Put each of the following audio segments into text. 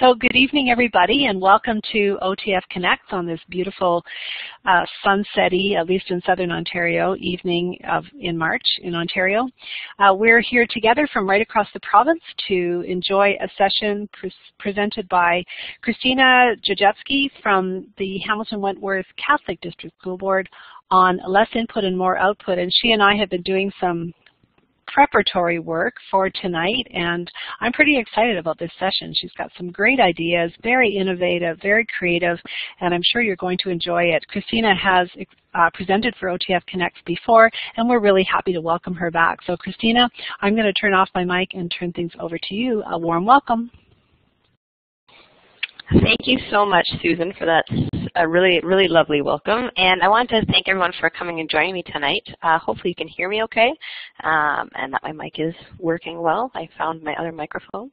So good evening, everybody, and welcome to OTF Connects on this beautiful uh, sunsetty, at least in southern Ontario, evening of in March in Ontario. Uh, we're here together from right across the province to enjoy a session pre presented by Christina Jajewski from the Hamilton Wentworth Catholic District School Board on less input and more output. And she and I have been doing some preparatory work for tonight, and I'm pretty excited about this session. She's got some great ideas, very innovative, very creative, and I'm sure you're going to enjoy it. Christina has uh, presented for OTF Connects before, and we're really happy to welcome her back. So Christina, I'm going to turn off my mic and turn things over to you. A warm welcome. Thank you so much, Susan, for that a really, really lovely welcome. And I want to thank everyone for coming and joining me tonight. Uh, hopefully you can hear me okay um, and that my mic is working well. I found my other microphone.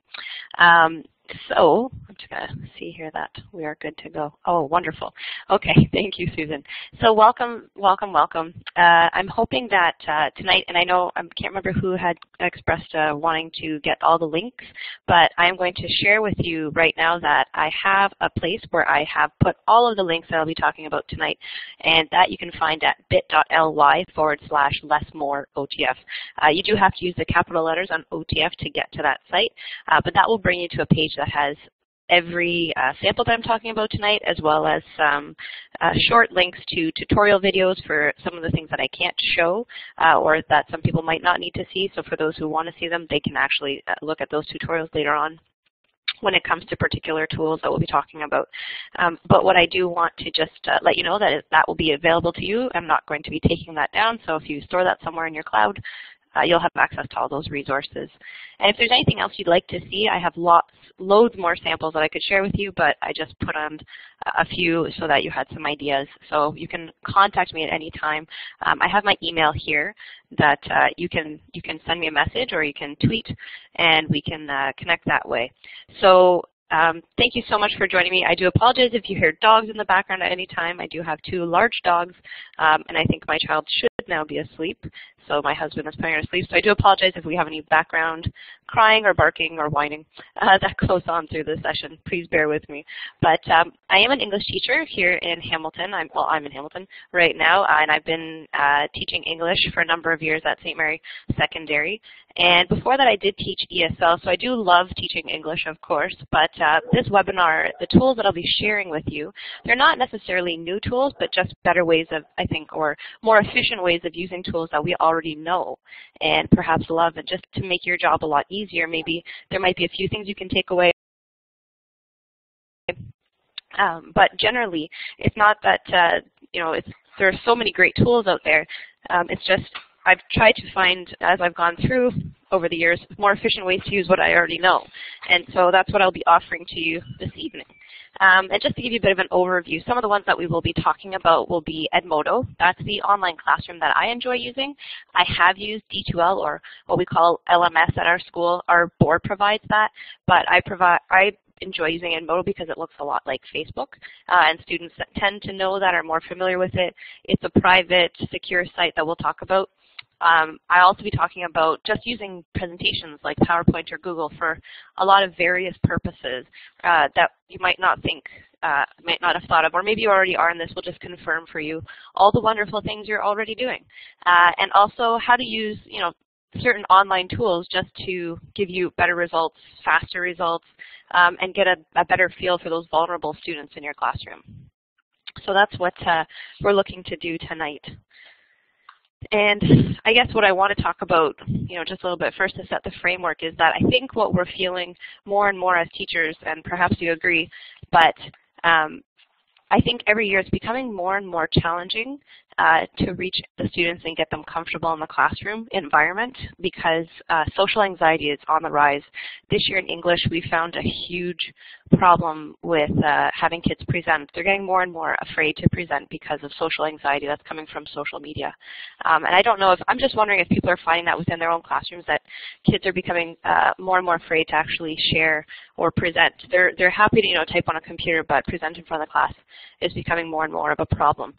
Um, so I'm just going to see here that we are good to go. Oh, wonderful. Okay, thank you, Susan. So welcome, welcome, welcome. Uh, I'm hoping that uh, tonight, and I know I can't remember who had expressed uh, wanting to get all the links, but I'm going to share with you right now that I have a place where I have put all of the links that I'll be talking about tonight, and that you can find at bit.ly forward slash less more OTF. Uh, you do have to use the capital letters on OTF to get to that site, uh, but that will bring you to a page that has every uh, sample that I'm talking about tonight, as well as some uh, short links to tutorial videos for some of the things that I can't show uh, or that some people might not need to see. So for those who want to see them, they can actually uh, look at those tutorials later on when it comes to particular tools that we'll be talking about. Um, but what I do want to just uh, let you know that that will be available to you. I'm not going to be taking that down, so if you store that somewhere in your cloud, uh, you'll have access to all those resources. And if there's anything else you'd like to see, I have lots, loads more samples that I could share with you, but I just put on a few so that you had some ideas. So you can contact me at any time. Um, I have my email here that uh, you can you can send me a message or you can tweet, and we can uh, connect that way. So um, thank you so much for joining me. I do apologize if you hear dogs in the background at any time. I do have two large dogs, um, and I think my child should now be asleep. So my husband is putting her to sleep. So I do apologize if we have any background crying or barking or whining uh, that goes on through the session. Please bear with me. But um, I am an English teacher here in Hamilton. I'm, well, I'm in Hamilton right now, and I've been uh, teaching English for a number of years at St. Mary Secondary. And before that, I did teach ESL, so I do love teaching English, of course. But uh, this webinar, the tools that I'll be sharing with you, they're not necessarily new tools, but just better ways of, I think, or more efficient ways of using tools that we already know and perhaps love, and just to make your job a lot easier. Maybe there might be a few things you can take away um, but generally, it's not that uh, you know it's there are so many great tools out there. Um, it's just I've tried to find, as I've gone through over the years, more efficient ways to use what I already know. And so that's what I'll be offering to you this evening. Um, and just to give you a bit of an overview, some of the ones that we will be talking about will be Edmodo. That's the online classroom that I enjoy using. I have used D2L or what we call LMS at our school. Our board provides that, but I provide I enjoy using Edmodo because it looks a lot like Facebook, uh, and students tend to know that are more familiar with it. It's a private, secure site that we'll talk about. Um, I'll also be talking about just using presentations like PowerPoint or Google for a lot of various purposes uh, that you might not think, uh, might not have thought of, or maybe you already are, and this will just confirm for you all the wonderful things you're already doing. Uh, and also how to use, you know, certain online tools just to give you better results, faster results, um, and get a, a, better feel for those vulnerable students in your classroom. So that's what uh, we're looking to do tonight. And I guess what I want to talk about, you know, just a little bit first to set the framework is that I think what we're feeling more and more as teachers, and perhaps you agree, but um, I think every year it's becoming more and more challenging uh, to reach the students and get them comfortable in the classroom environment because uh, social anxiety is on the rise. This year in English, we found a huge problem with uh, having kids present. They're getting more and more afraid to present because of social anxiety that's coming from social media. Um, and I don't know if, I'm just wondering if people are finding that within their own classrooms that kids are becoming uh, more and more afraid to actually share or present. They're, they're happy to, you know, type on a computer, but present in front of the class is becoming more and more of a problem.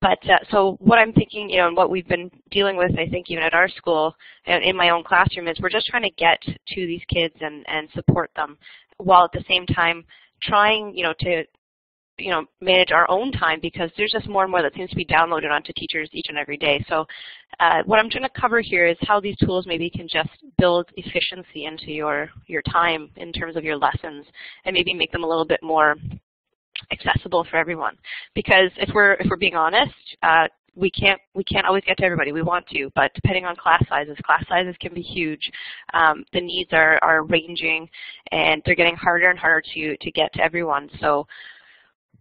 But uh, so what I'm thinking, you know, and what we've been dealing with, I think, even at our school and in my own classroom, is we're just trying to get to these kids and and support them, while at the same time trying, you know, to you know, manage our own time because there's just more and more that seems to be downloaded onto teachers each and every day. So uh, what I'm trying to cover here is how these tools maybe can just build efficiency into your, your time in terms of your lessons and maybe make them a little bit more accessible for everyone. Because if we're, if we're being honest, uh, we can't we can't always get to everybody. We want to, but depending on class sizes, class sizes can be huge. Um, the needs are are ranging, and they're getting harder and harder to to get to everyone. So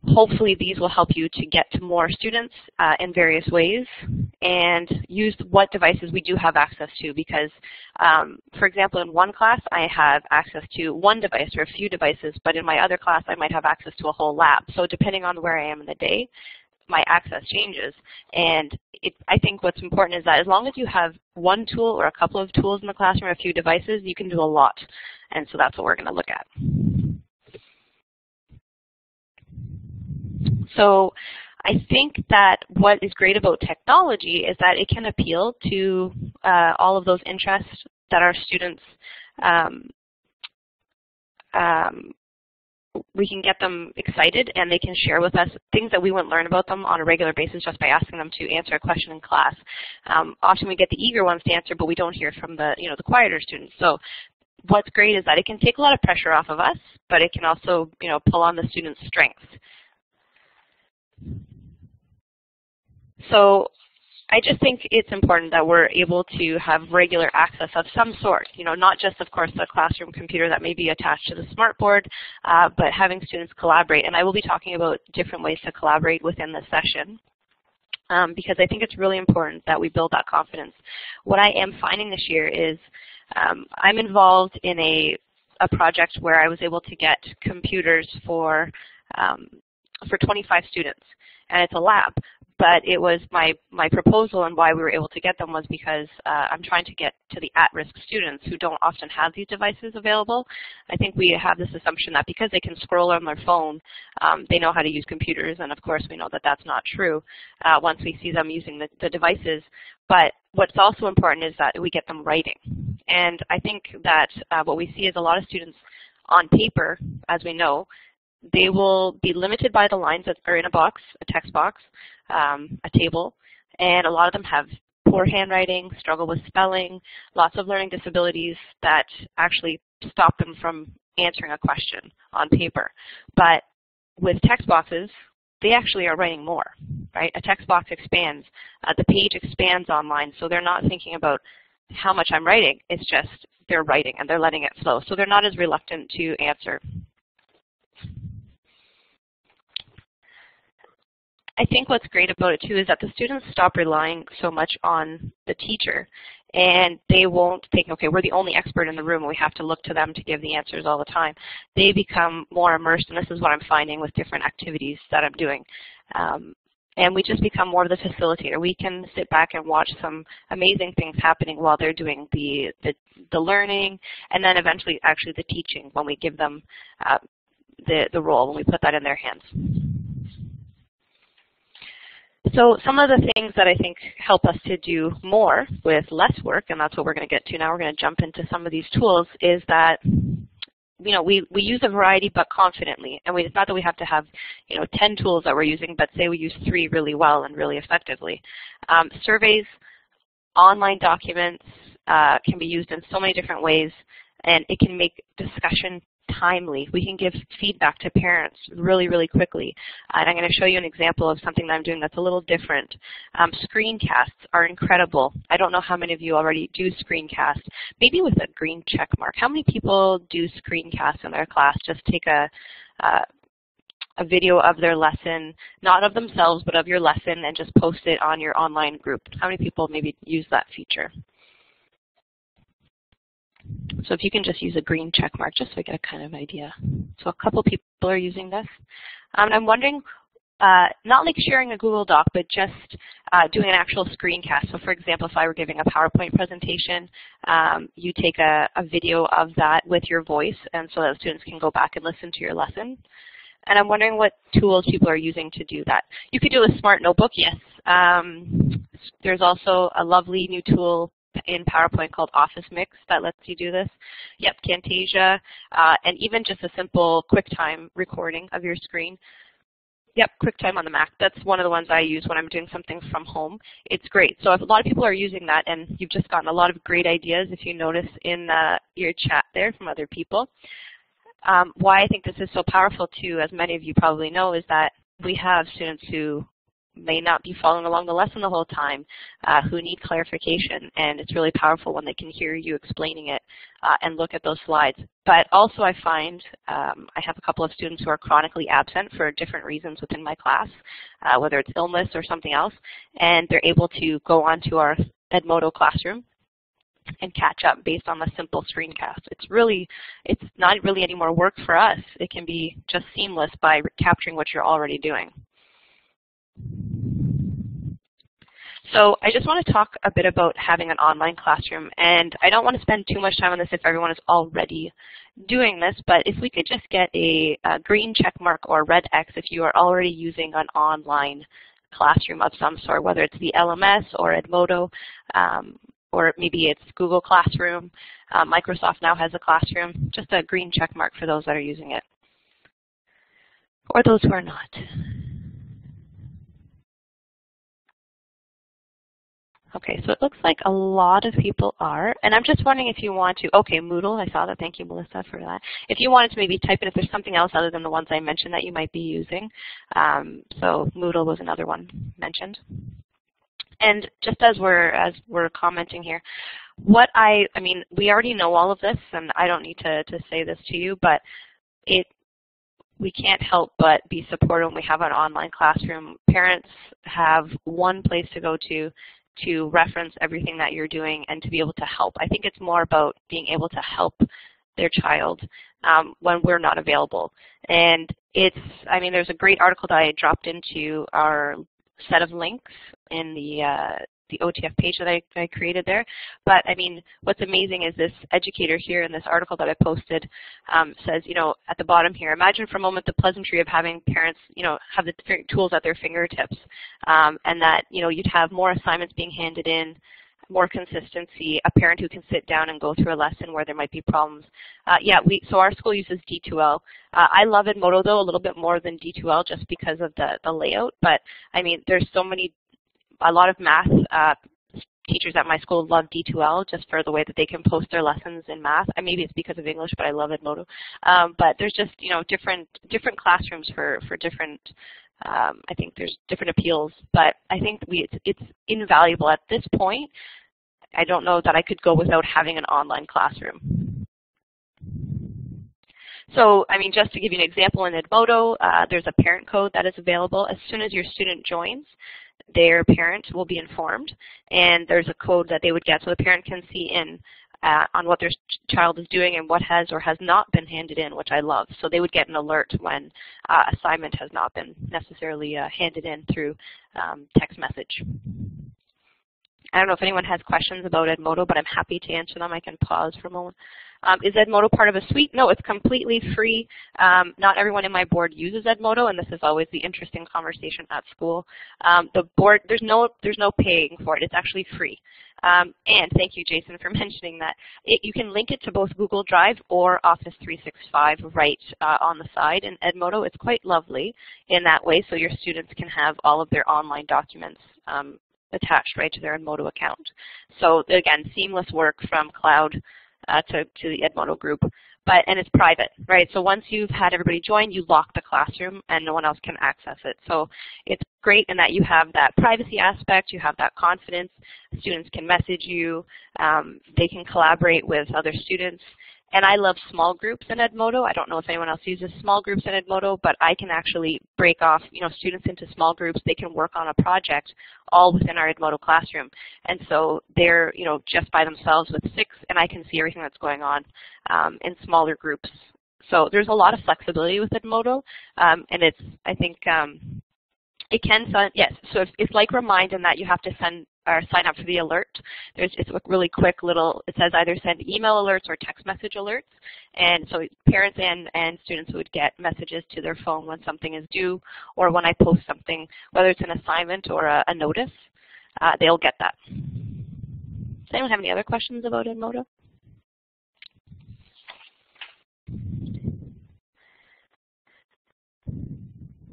Hopefully these will help you to get to more students uh, in various ways and use what devices we do have access to because, um, for example, in one class I have access to one device or a few devices, but in my other class I might have access to a whole lab. So depending on where I am in the day, my access changes. And it, I think what's important is that as long as you have one tool or a couple of tools in the classroom, or a few devices, you can do a lot. And so that's what we're going to look at. So I think that what is great about technology is that it can appeal to uh, all of those interests that our students um, um, we can get them excited and they can share with us things that we wouldn't learn about them on a regular basis just by asking them to answer a question in class. Um, often we get the eager ones to answer, but we don't hear from the, you know, the quieter students. So what's great is that it can take a lot of pressure off of us, but it can also, you know, pull on the students' strengths. So I just think it's important that we're able to have regular access of some sort, you know, not just, of course, the classroom computer that may be attached to the smartboard, uh, but having students collaborate. And I will be talking about different ways to collaborate within the session. Um, because I think it's really important that we build that confidence. What I am finding this year is um, I'm involved in a, a project where I was able to get computers for um, for 25 students, and it's a lab. But it was my, my proposal and why we were able to get them was because uh, I'm trying to get to the at-risk students who don't often have these devices available. I think we have this assumption that because they can scroll on their phone, um, they know how to use computers, and of course we know that that's not true uh, once we see them using the, the devices. But what's also important is that we get them writing. And I think that uh, what we see is a lot of students on paper, as we know, they will be limited by the lines that are in a box, a text box, um, a table, and a lot of them have poor handwriting, struggle with spelling, lots of learning disabilities that actually stop them from answering a question on paper. But with text boxes, they actually are writing more, right? A text box expands. Uh, the page expands online, so they're not thinking about how much I'm writing. It's just they're writing and they're letting it flow. So they're not as reluctant to answer I think what's great about it too is that the students stop relying so much on the teacher and they won't think, okay, we're the only expert in the room and we have to look to them to give the answers all the time. They become more immersed and this is what I'm finding with different activities that I'm doing. Um, and we just become more of the facilitator. We can sit back and watch some amazing things happening while they're doing the, the, the learning and then eventually actually the teaching when we give them uh, the, the role, when we put that in their hands. So some of the things that I think help us to do more with less work, and that's what we're going to get to now, we're going to jump into some of these tools, is that you know, we, we use a variety but confidently. And we, it's not that we have to have, you know, 10 tools that we're using, but say we use three really well and really effectively. Um, surveys, online documents uh, can be used in so many different ways, and it can make discussion timely. We can give feedback to parents really, really quickly. And I'm going to show you an example of something that I'm doing that's a little different. Um, screencasts are incredible. I don't know how many of you already do screencasts. Maybe with a green check mark. How many people do screencasts in their class? Just take a uh, a video of their lesson, not of themselves, but of your lesson, and just post it on your online group. How many people maybe use that feature? So if you can just use a green check mark just so I get a kind of idea. So a couple people are using this. Um, I'm wondering, uh, not like sharing a Google Doc, but just uh, doing an actual screencast. So for example, if I were giving a PowerPoint presentation, um, you take a, a, video of that with your voice, and so that students can go back and listen to your lesson. And I'm wondering what tools people are using to do that. You could do a smart notebook, yes. Um, there's also a lovely new tool in PowerPoint called Office Mix that lets you do this. Yep, Camtasia, uh, and even just a simple QuickTime recording of your screen. Yep, QuickTime on the Mac. That's one of the ones I use when I'm doing something from home. It's great. So if a lot of people are using that, and you've just gotten a lot of great ideas, if you notice in uh, your chat there from other people. Um, why I think this is so powerful too, as many of you probably know, is that we have students who may not be following along the lesson the whole time, uh, who need clarification, and it's really powerful when they can hear you explaining it uh, and look at those slides. But also I find um, I have a couple of students who are chronically absent for different reasons within my class, uh, whether it's illness or something else, and they're able to go onto our Edmodo classroom and catch up based on the simple screencast. It's really, it's not really any more work for us. It can be just seamless by capturing what you're already doing. So I just want to talk a bit about having an online classroom. And I don't want to spend too much time on this if everyone is already doing this, but if we could just get a, a green check mark or red X if you are already using an online classroom of some sort, whether it's the LMS or Edmodo, um, or maybe it's Google Classroom. Uh, Microsoft now has a classroom. Just a green check mark for those that are using it, or those who are not. Okay, so it looks like a lot of people are, and I'm just wondering if you want to, okay, Moodle, I saw that, thank you Melissa for that. If you wanted to maybe type in if there's something else other than the ones I mentioned that you might be using. Um, so Moodle was another one mentioned. And just as we're, as we're commenting here, what I, I mean, we already know all of this, and I don't need to, to say this to you, but it, we can't help but be supportive when we have an online classroom. Parents have one place to go to to reference everything that you're doing and to be able to help. I think it's more about being able to help their child um, when we're not available. And it's, I mean, there's a great article that I dropped into our set of links in the uh, the OTF page that I, I created there. But I mean, what's amazing is this educator here in this article that I posted um, says, you know, at the bottom here, imagine for a moment the pleasantry of having parents, you know, have the tools at their fingertips, um, and that, you know, you'd have more assignments being handed in, more consistency, a parent who can sit down and go through a lesson where there might be problems. Uh, yeah, we so our school uses D2L. Uh, I love Edmodo though a little bit more than D2L just because of the, the layout, but I mean there's so many a lot of math uh, teachers at my school love D2L just for the way that they can post their lessons in math. Maybe it's because of English, but I love Edmodo. Um, but there's just you know different different classrooms for for different. Um, I think there's different appeals, but I think we it's, it's invaluable at this point. I don't know that I could go without having an online classroom. So, I mean, just to give you an example in Edmodo, uh, there's a parent code that is available. As soon as your student joins, their parent will be informed, and there's a code that they would get so the parent can see in uh, on what their child is doing and what has or has not been handed in, which I love. So they would get an alert when uh, assignment has not been necessarily uh, handed in through um, text message. I don't know if anyone has questions about Edmodo, but I'm happy to answer them. I can pause for a moment. Um, is Edmodo part of a suite? No, it's completely free. Um, not everyone in my board uses Edmodo, and this is always the interesting conversation at school. Um, the board, there's no, there's no paying for it. It's actually free. Um, and thank you, Jason, for mentioning that. It, you can link it to both Google Drive or Office 365 right uh, on the side in Edmodo. It's quite lovely in that way, so your students can have all of their online documents um, attached right to their Edmodo account. So again, seamless work from cloud uh, to, to the Edmodo group. But, and it's private, right? So once you've had everybody join, you lock the classroom and no one else can access it. So it's great in that you have that privacy aspect, you have that confidence, students can message you, um, they can collaborate with other students, and I love small groups in Edmodo. I don't know if anyone else uses small groups in Edmodo, but I can actually break off you know, students into small groups. They can work on a project all within our Edmodo classroom. And so they're you know, just by themselves with six, and I can see everything that's going on um, in smaller groups. So there's a lot of flexibility with Edmodo, um, and it's, I think, um, it can send, yes, so if, it's like Remind in that you have to send or sign up for the alert. There's it's a really quick little. It says either send email alerts or text message alerts, and so parents and and students would get messages to their phone when something is due or when I post something, whether it's an assignment or a, a notice. Uh, they'll get that. Does anyone have any other questions about Edmodo?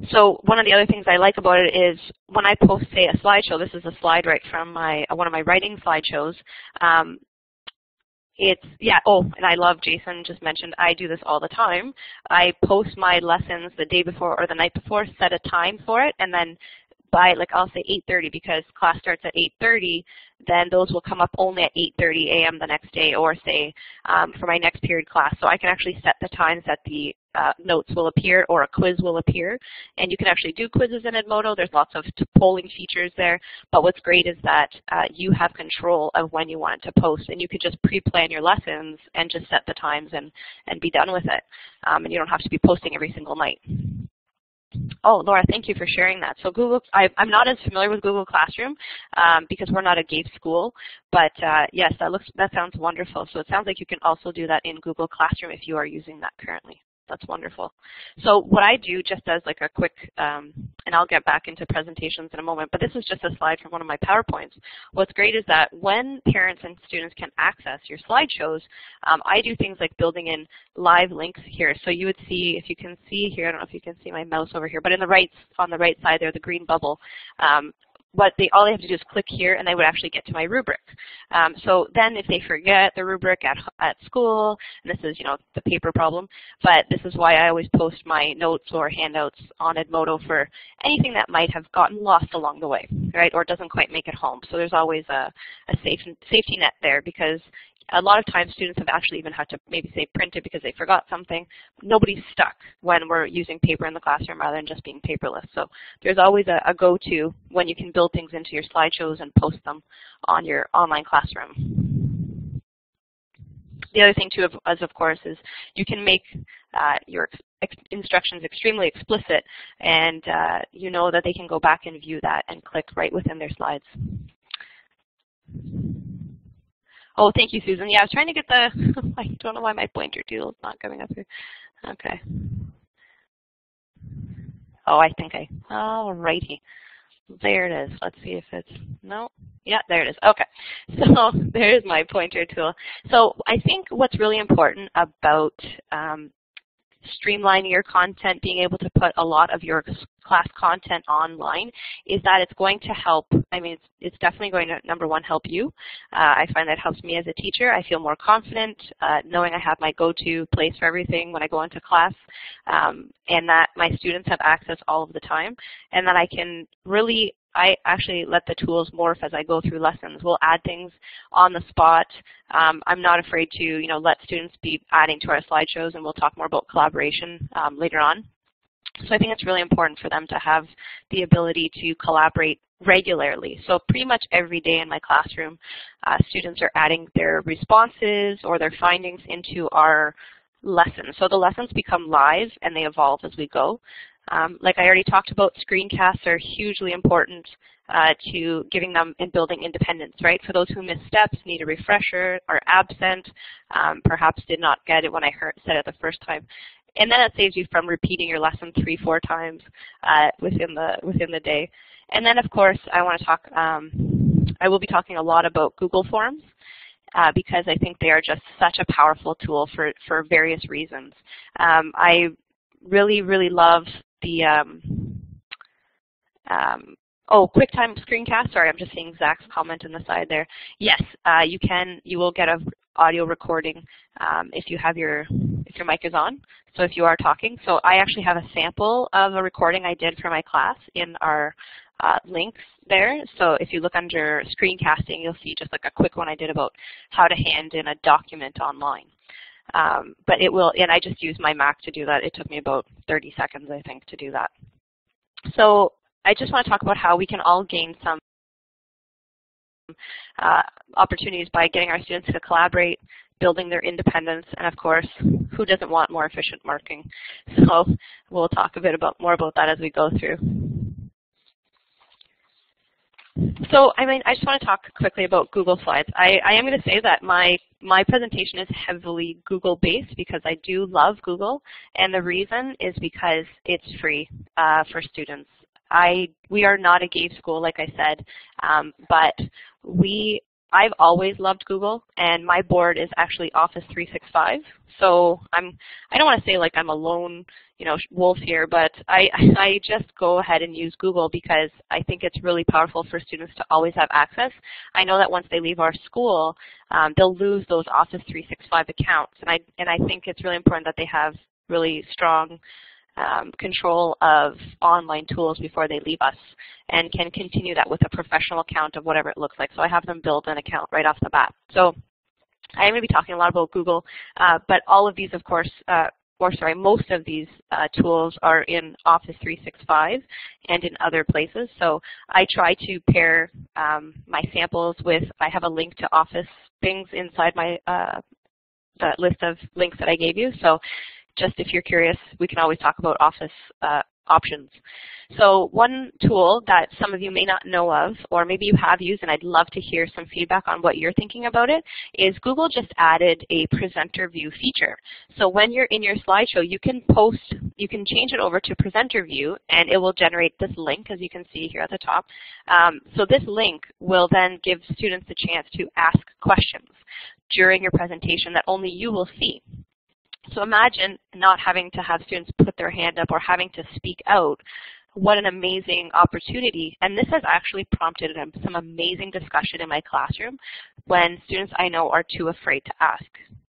So one of the other things I like about it is when I post, say, a slideshow, this is a slide right from my one of my writing slideshows, um, it's, yeah, oh, and I love Jason just mentioned I do this all the time. I post my lessons the day before or the night before, set a time for it, and then by like I'll say 8.30 because class starts at 8.30, then those will come up only at 8.30 a.m. the next day or say um, for my next period class. So I can actually set the times that the uh, notes will appear or a quiz will appear. And you can actually do quizzes in Edmodo. There's lots of polling features there. But what's great is that uh, you have control of when you want to post. And you could just pre-plan your lessons and just set the times and, and be done with it. Um, and you don't have to be posting every single night. Oh, Laura, thank you for sharing that. So Google, I, am not as familiar with Google Classroom um, because we're not a GAFE school, but uh, yes, that looks that sounds wonderful. So it sounds like you can also do that in Google Classroom if you are using that currently. That's wonderful. So what I do just as like a quick, um, and I'll get back into presentations in a moment, but this is just a slide from one of my PowerPoints. What's great is that when parents and students can access your slideshows, um, I do things like building in live links here. So you would see, if you can see here, I don't know if you can see my mouse over here, but in the right, on the right side there, the green bubble, um, what they all they have to do is click here and they would actually get to my rubric. Um, so then if they forget the rubric at, at school, and this is you know the paper problem, but this is why I always post my notes or handouts on Edmodo for anything that might have gotten lost along the way, right, or doesn't quite make it home. So there's always a, a safe, safety net there because a lot of times students have actually even had to maybe say print it because they forgot something. Nobody's stuck when we're using paper in the classroom rather than just being paperless. So there's always a, a go-to when you can build things into your slideshows and post them on your online classroom. The other thing too, as of course, is you can make uh, your ex instructions extremely explicit, and uh, you know that they can go back and view that and click right within their slides. Oh, thank you, Susan. Yeah, I was trying to get the, I don't know why my pointer tool is not coming up here. Okay. Oh, I think I, all righty. There it is. Let's see if it's, no. Yeah, there it is. Okay. So there's my pointer tool. So I think what's really important about um, streamlining your content, being able to put a lot of your class content online is that it's going to help, I mean, it's, it's definitely going to, number one, help you. Uh, I find that helps me as a teacher. I feel more confident uh, knowing I have my go-to place for everything when I go into class um, and that my students have access all of the time and that I can really I actually let the tools morph as I go through lessons. We'll add things on the spot. Um, I'm not afraid to, you know, let students be adding to our slideshows, and we'll talk more about collaboration um, later on. So I think it's really important for them to have the ability to collaborate regularly. So pretty much every day in my classroom, uh, students are adding their responses or their findings into our lessons. So the lessons become live and they evolve as we go. Um, like I already talked about, screencasts are hugely important uh, to giving them and building independence, right? For those who missed steps, need a refresher, are absent, um, perhaps did not get it when I heard, said it the first time. And then it saves you from repeating your lesson three, four times uh, within the within the day. And then, of course, I want to talk. Um, I will be talking a lot about Google Forms. Uh, because I think they are just such a powerful tool for, for various reasons. Um, I really, really love the um, um, oh QuickTime screencast. Sorry, I'm just seeing Zach's comment in the side there. Yes, uh, you can. You will get a audio recording um, if you have your if your mic is on. So if you are talking, so I actually have a sample of a recording I did for my class in our uh, links there. So if you look under screencasting, you'll see just like a quick one I did about how to hand in a document online. Um, but it will, and I just used my Mac to do that. It took me about 30 seconds, I think, to do that. So I just want to talk about how we can all gain some uh, opportunities by getting our students to collaborate, building their independence, and of course, who doesn't want more efficient marking? So we'll talk a bit about more about that as we go through. So, I mean, I just want to talk quickly about Google Slides. I, I am going to say that my, my presentation is heavily Google-based because I do love Google, and the reason is because it's free uh, for students. I, we are not a GAFE school, like I said, um, but we I've always loved Google, and my board is actually Office 365. So I'm, I don't want to say like I'm a lone, you know, wolf here, but I, I just go ahead and use Google because I think it's really powerful for students to always have access. I know that once they leave our school, um, they'll lose those Office 365 accounts, and I, and I think it's really important that they have really strong um, control of online tools before they leave us and can continue that with a professional account of whatever it looks like. So I have them build an account right off the bat. So I am going to be talking a lot about Google, uh, but all of these, of course, uh, or sorry, most of these uh, tools are in Office 365 and in other places. So I try to pair um, my samples with, I have a link to Office things inside my uh, the list of links that I gave you. So just if you're curious, we can always talk about Office uh, options. So one tool that some of you may not know of, or maybe you have used, and I'd love to hear some feedback on what you're thinking about it, is Google just added a presenter view feature. So when you're in your slideshow, you can post, you can change it over to presenter view, and it will generate this link, as you can see here at the top. Um, so this link will then give students a chance to ask questions during your presentation that only you will see. So imagine not having to have students put their hand up or having to speak out. What an amazing opportunity. And this has actually prompted some amazing discussion in my classroom when students I know are too afraid to ask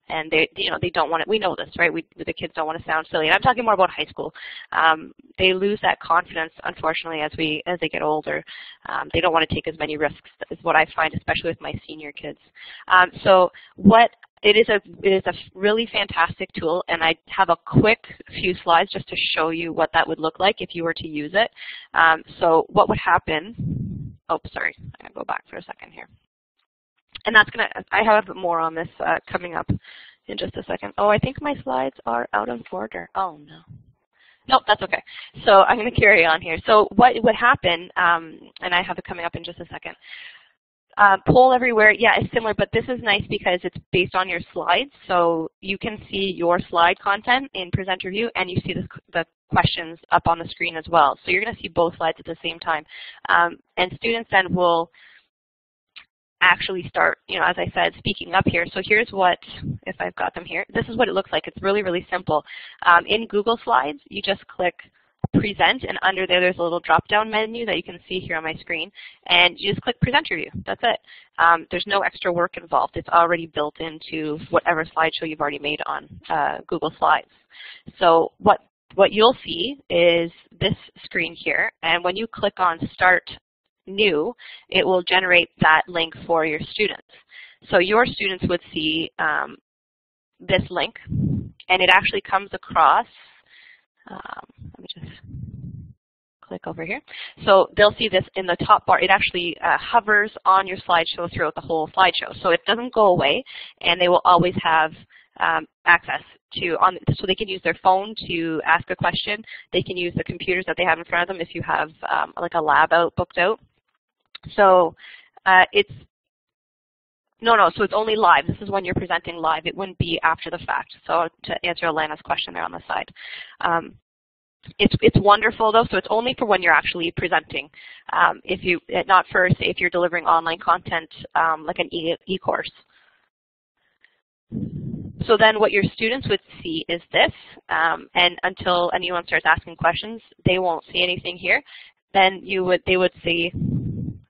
and they you know they don't want to we know this right we the kids don't want to sound silly and i'm talking more about high school um, they lose that confidence unfortunately as we as they get older um, they don't want to take as many risks is what i find especially with my senior kids um, so what it is a it is a really fantastic tool, and I have a quick few slides just to show you what that would look like if you were to use it. Um, so what would happen? Oh, sorry, I'm gonna go back for a second here. And that's gonna. I have more on this uh, coming up in just a second. Oh, I think my slides are out of order. Oh no. Nope, that's okay. So I'm going to carry on here. So what would happen, um, and I have it coming up in just a second, uh, poll everywhere, yeah, it's similar, but this is nice because it's based on your slides, so you can see your slide content in presenter view, and you see the, the questions up on the screen as well. So you're going to see both slides at the same time. Um, and students then will actually start, you know, as I said, speaking up here. So here's what, if I've got them here, this is what it looks like. It's really, really simple. Um, in Google Slides, you just click present, and under there there's a little drop-down menu that you can see here on my screen, and you just click present view. That's it. Um, there's no extra work involved. It's already built into whatever slideshow you've already made on uh, Google Slides. So what what you'll see is this screen here, and when you click on Start New, it will generate that link for your students. So your students would see um, this link, and it actually comes across um, let me just click over here. So they'll see this in the top bar. It actually uh, hovers on your slideshow throughout the whole slideshow. So it doesn't go away, and they will always have um, access to, on, so they can use their phone to ask a question. They can use the computers that they have in front of them if you have um, like a lab out booked out. So uh, it's no, no, so it's only live. This is when you're presenting live. It wouldn't be after the fact. So to answer Alana's question there on the side. Um, it's, it's wonderful though, so it's only for when you're actually presenting. Um, if you, not for, say, if you're delivering online content um, like an e-course. so then what your students would see is this, um, and until anyone starts asking questions, they won't see anything here. Then you would, they would see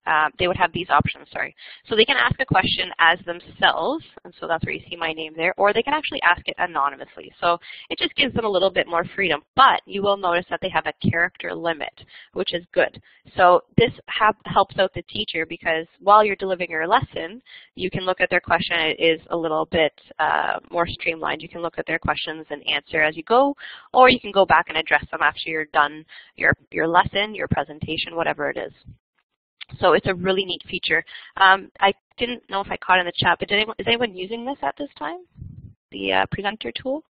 um, they would have these options, sorry. So they can ask a question as themselves, and so that's where you see my name there, or they can actually ask it anonymously. So it just gives them a little bit more freedom, but you will notice that they have a character limit, which is good. So this helps out the teacher because while you're delivering your lesson, you can look at their question. It is a little bit uh, more streamlined. You can look at their questions and answer as you go, or you can go back and address them after you're done your, your lesson, your presentation, whatever it is. So it's a really neat feature. Um, I didn't know if I caught in the chat, but anyone, is anyone using this at this time, the uh, presenter tool?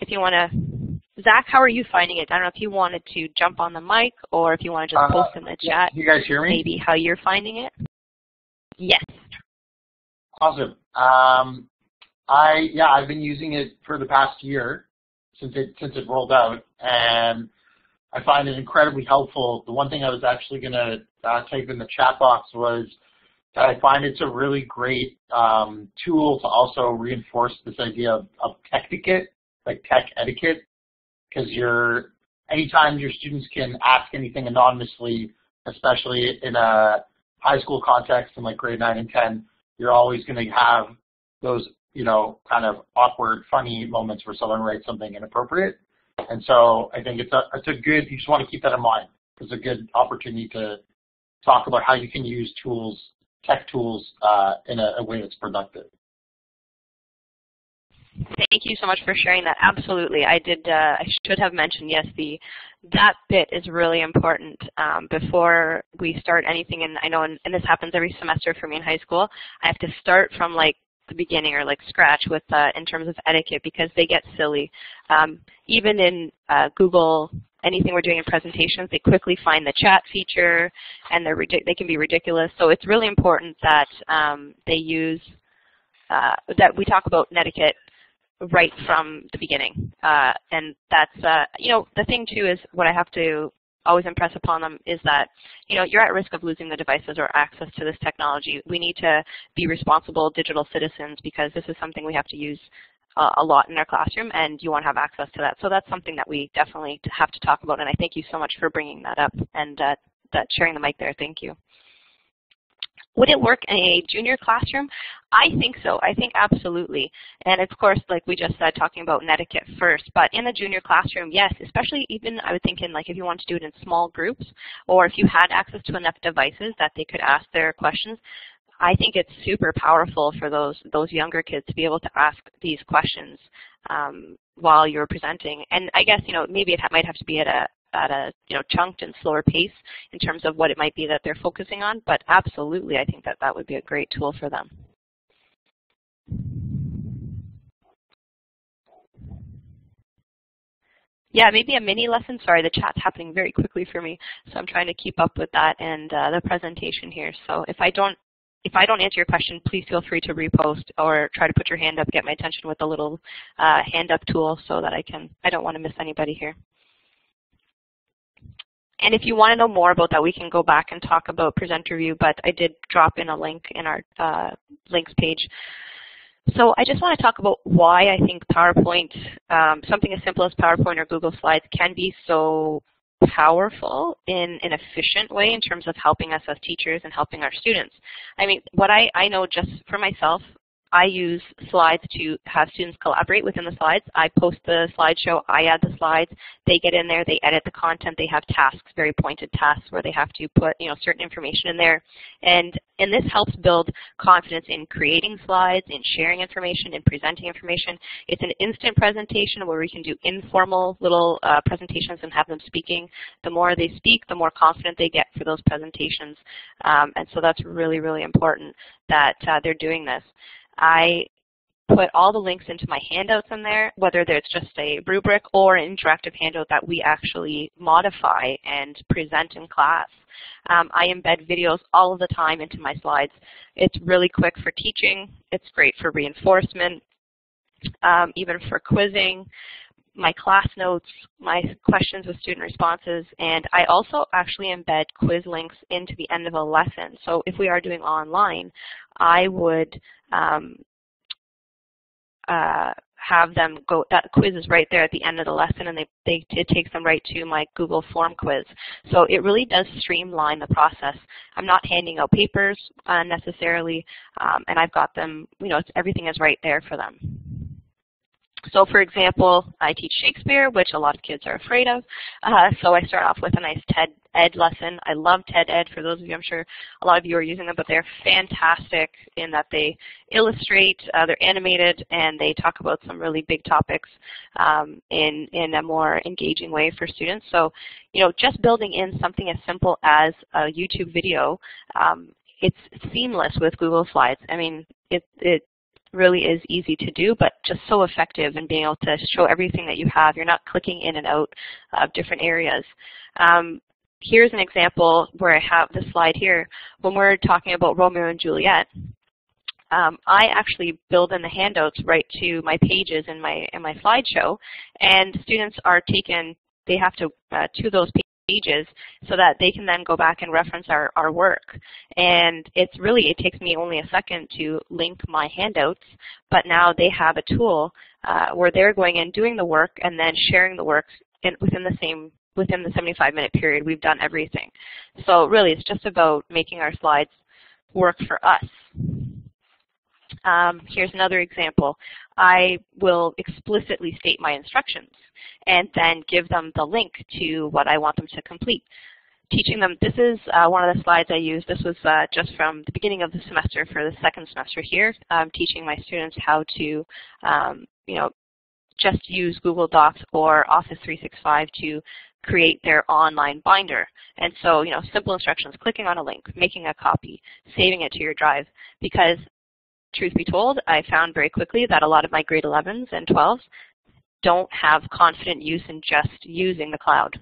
If you want to Zach, how are you finding it? I don't know if you wanted to jump on the mic or if you want to just Uh, post in the chat. Can you guys hear me? Maybe how you're finding it. Yes. Awesome. Um, I yeah, I've been using it for the past year since it since it rolled out, and I find it incredibly helpful. The one thing I was actually going to uh, type in the chat box was that I find it's a really great um, tool to also reinforce this idea of, of tech etiquette, like tech etiquette, because you're anytime your students can ask anything anonymously, especially in a high school context in like grade nine and ten, you're always going to have those, you know, kind of awkward, funny moments where someone writes something inappropriate. And so I think it's a it's a good. You just want to keep that in mind. It's a good opportunity to talk about how you can use tools, tech tools, uh, in a, a way that's productive. Thank you so much for sharing that. Absolutely. I did, uh, I should have mentioned, yes, the that bit is really important um, before we start anything. And I know, and, and this happens every semester for me in high school, I have to start from like the beginning or like scratch with uh, in terms of etiquette because they get silly. Um, even in uh, Google, anything we're doing in presentations, they quickly find the chat feature and they're they can be ridiculous. So it's really important that um, they use, uh, that we talk about etiquette right from the beginning. Uh, and that's, uh, you know, the thing too is what I have to always impress upon them is that, you know, you're at risk of losing the devices or access to this technology. We need to be responsible digital citizens because this is something we have to use uh, a lot in our classroom and you want to have access to that. So that's something that we definitely have to talk about and I thank you so much for bringing that up and uh, that sharing the mic there. Thank you. Would it work in a junior classroom? I think so. I think absolutely. And of course, like we just said, talking about etiquette first. But in a junior classroom, yes, especially even I would think in like if you want to do it in small groups or if you had access to enough devices that they could ask their questions, I think it's super powerful for those those younger kids to be able to ask these questions um, while you're presenting. And I guess you know maybe it might have to be at a at a you know chunked and slower pace in terms of what it might be that they're focusing on. But absolutely, I think that that would be a great tool for them. Yeah, maybe a mini lesson. Sorry, the chat's happening very quickly for me, so I'm trying to keep up with that and uh, the presentation here. So if I don't if I don't answer your question, please feel free to repost or try to put your hand up, get my attention with the little uh, hand up tool so that I can, I don't want to miss anybody here. And if you want to know more about that, we can go back and talk about presenter view, but I did drop in a link in our uh, links page. So I just want to talk about why I think PowerPoint, um, something as simple as PowerPoint or Google Slides can be so powerful in an efficient way in terms of helping us as teachers and helping our students. I mean, what I, I know just for myself, I use slides to have students collaborate within the slides. I post the slideshow, I add the slides, they get in there, they edit the content, they have tasks, very pointed tasks where they have to put you know certain information in there. And, and this helps build confidence in creating slides, in sharing information, in presenting information. It's an instant presentation where we can do informal little uh, presentations and have them speaking. The more they speak, the more confident they get for those presentations. Um, and so that's really, really important that uh, they're doing this. I put all the links into my handouts in there, whether there's just a rubric or an interactive handout that we actually modify and present in class. Um, I embed videos all of the time into my slides. It's really quick for teaching. It's great for reinforcement, um, even for quizzing my class notes, my questions with student responses, and I also actually embed quiz links into the end of a lesson. So if we are doing online, I would um, uh, have them go, that quiz is right there at the end of the lesson and they, they, it takes them right to my Google form quiz. So it really does streamline the process. I'm not handing out papers uh, necessarily um, and I've got them, you know, everything is right there for them. So for example, I teach Shakespeare, which a lot of kids are afraid of. Uh, so I start off with a nice TED Ed lesson. I love TED Ed. For those of you, I'm sure a lot of you are using them, but they're fantastic in that they illustrate, uh, they're animated, and they talk about some really big topics um, in, in a more engaging way for students. So, you know, just building in something as simple as a YouTube video, um, it's seamless with Google Slides. I mean, it, it really is easy to do, but just so effective in being able to show everything that you have. You're not clicking in and out of different areas. Um, here's an example where I have the slide here. When we're talking about Romeo and Juliet, um, I actually build in the handouts right to my pages in my in my slideshow, and students are taken. They have to uh, to those pages so that they can then go back and reference our, our work. And it's really, it takes me only a second to link my handouts, but now they have a tool uh, where they're going in doing the work and then sharing the work in, within the same within the 75 minute period, we've done everything. So really, it's just about making our slides work for us. Um, here's another example. I will explicitly state my instructions and then give them the link to what I want them to complete. Teaching them, this is uh, one of the slides I used. This was uh, just from the beginning of the semester for the second semester here, um, teaching my students how to, um, you know, just use Google Docs or Office 365 to create their online binder. And so, you know, simple instructions, clicking on a link, making a copy, saving it to your drive. Because truth be told, I found very quickly that a lot of my grade 11s and 12s don't have confident use in just using the cloud.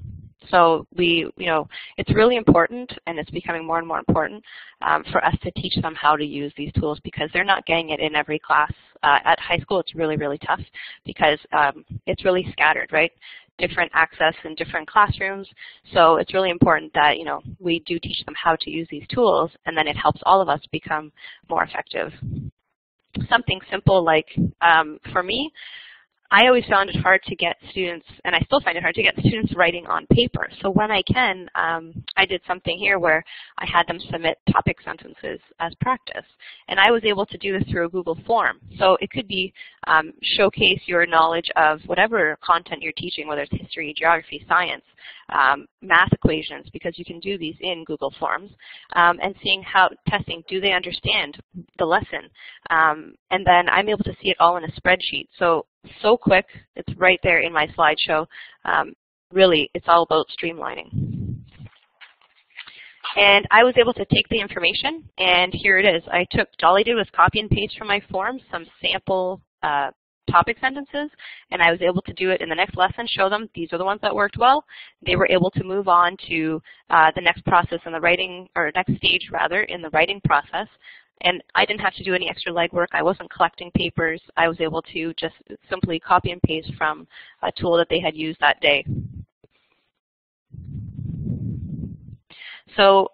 So we, you know, it's really important, and it's becoming more and more important um, for us to teach them how to use these tools because they're not getting it in every class. Uh, at high school, it's really, really tough because um, it's really scattered, right? Different access in different classrooms. So it's really important that, you know, we do teach them how to use these tools, and then it helps all of us become more effective. Something simple like, um, for me, I always found it hard to get students, and I still find it hard to get students writing on paper. So when I can, um, I did something here where I had them submit topic sentences as practice. And I was able to do this through a Google form. So it could be um, showcase your knowledge of whatever content you're teaching, whether it's history, geography, science, um, math equations, because you can do these in Google Forms, um, and seeing how testing, do they understand the lesson? Um, and then I'm able to see it all in a spreadsheet. So so quick. It's right there in my slideshow. Um, really, it's all about streamlining. And I was able to take the information, and here it is. I took, all I did was copy and paste from my form some sample uh, topic sentences, and I was able to do it in the next lesson, show them these are the ones that worked well. They were able to move on to uh, the next process in the writing, or next stage rather, in the writing process, and I didn't have to do any extra legwork. I wasn't collecting papers. I was able to just simply copy and paste from a tool that they had used that day. So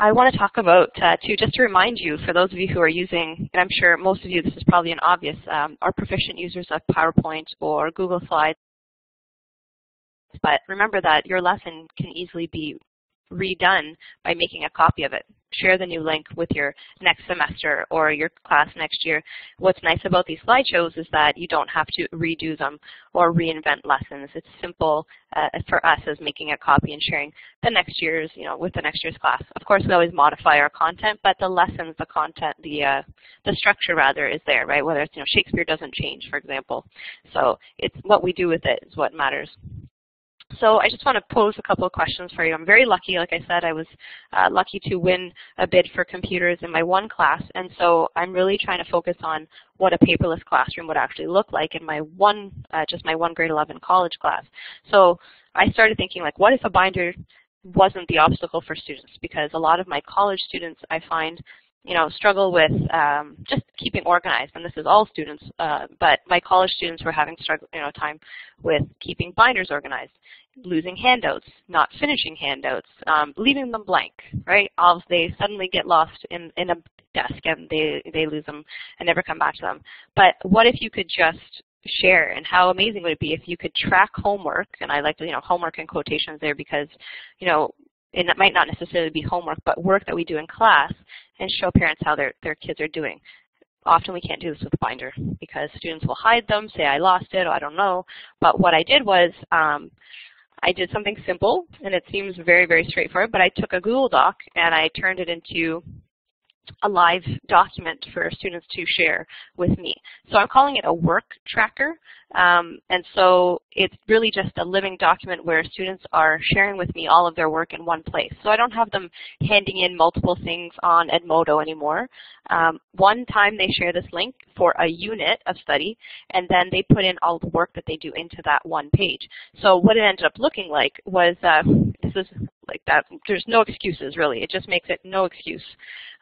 I want to talk about, uh, to just to remind you, for those of you who are using, and I'm sure most of you, this is probably an obvious, um, are proficient users of PowerPoint or Google Slides. But remember that your lesson can easily be redone by making a copy of it. Share the new link with your next semester or your class next year. What's nice about these slideshows is that you don't have to redo them or reinvent lessons. It's simple uh, for us as making a copy and sharing the next year's, you know, with the next year's class. Of course, we always modify our content, but the lessons, the content, the uh, the structure rather is there, right? Whether it's, you know, Shakespeare doesn't change, for example. So it's what we do with it is what matters. So I just want to pose a couple of questions for you. I'm very lucky, like I said, I was uh, lucky to win a bid for computers in my one class, and so I'm really trying to focus on what a paperless classroom would actually look like in my one, uh, just my one grade 11 college class. So I started thinking like, what if a binder wasn't the obstacle for students? Because a lot of my college students, I find, you know, struggle with um, just keeping organized, and this is all students, uh, but my college students were having struggle, you know, time with keeping binders organized, losing handouts, not finishing handouts, um, leaving them blank, right? All they suddenly get lost in, in a desk and they, they lose them and never come back to them. But what if you could just share and how amazing would it be if you could track homework and I like to, you know homework in quotations there because you know and it might not necessarily be homework, but work that we do in class and show parents how their, their kids are doing. Often we can't do this with a binder because students will hide them, say I lost it, or I don't know. But what I did was um, I did something simple, and it seems very, very straightforward, but I took a Google Doc and I turned it into a live document for students to share with me. So I'm calling it a work tracker. Um, and so it's really just a living document where students are sharing with me all of their work in one place. So I don't have them handing in multiple things on Edmodo anymore. Um, one time they share this link for a unit of study, and then they put in all the work that they do into that one page. So what it ended up looking like was, uh, this is like that, there's no excuses really. It just makes it no excuse.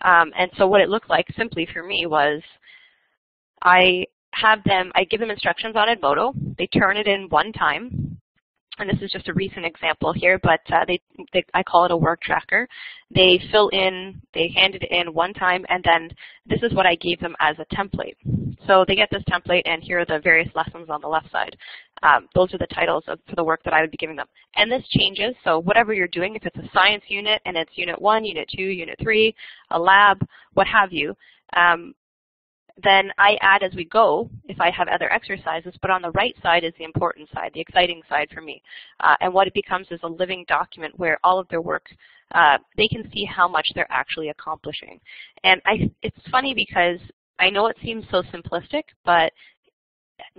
Um, and so what it looked like simply for me was I have them, I give them instructions on Edmodo. They turn it in one time. And this is just a recent example here, but uh, they, they, I call it a work tracker. They fill in, they hand it in one time, and then this is what I gave them as a template. So they get this template, and here are the various lessons on the left side. Um, those are the titles of, for the work that I would be giving them. And this changes, so whatever you're doing, if it's a science unit and it's unit one, unit two, unit three, a lab, what have you, um, then I add as we go if I have other exercises, but on the right side is the important side, the exciting side for me. Uh, and what it becomes is a living document where all of their work, uh, they can see how much they're actually accomplishing. And I, it's funny because I know it seems so simplistic, but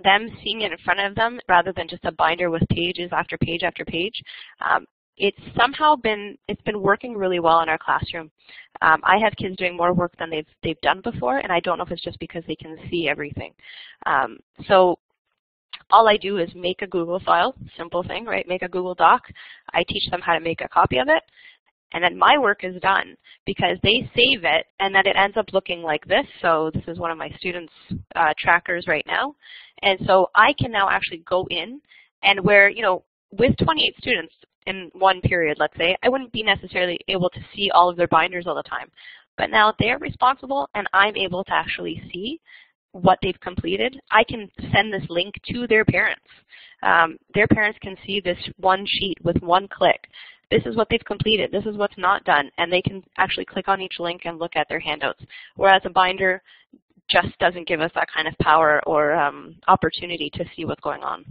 them seeing it in front of them rather than just a binder with pages after page after page, um, it's somehow been it's been working really well in our classroom. Um, I have kids doing more work than they've they've done before, and I don't know if it's just because they can see everything. Um, so all I do is make a Google file, simple thing, right? Make a Google Doc. I teach them how to make a copy of it, and then my work is done because they save it, and then it ends up looking like this. So this is one of my students' uh, trackers right now, and so I can now actually go in and where you know with 28 students, in one period, let's say, I wouldn't be necessarily able to see all of their binders all the time. But now they're responsible and I'm able to actually see what they've completed. I can send this link to their parents. Um, their parents can see this one sheet with one click. This is what they've completed. This is what's not done. And they can actually click on each link and look at their handouts. Whereas a binder just doesn't give us that kind of power or um, opportunity to see what's going on.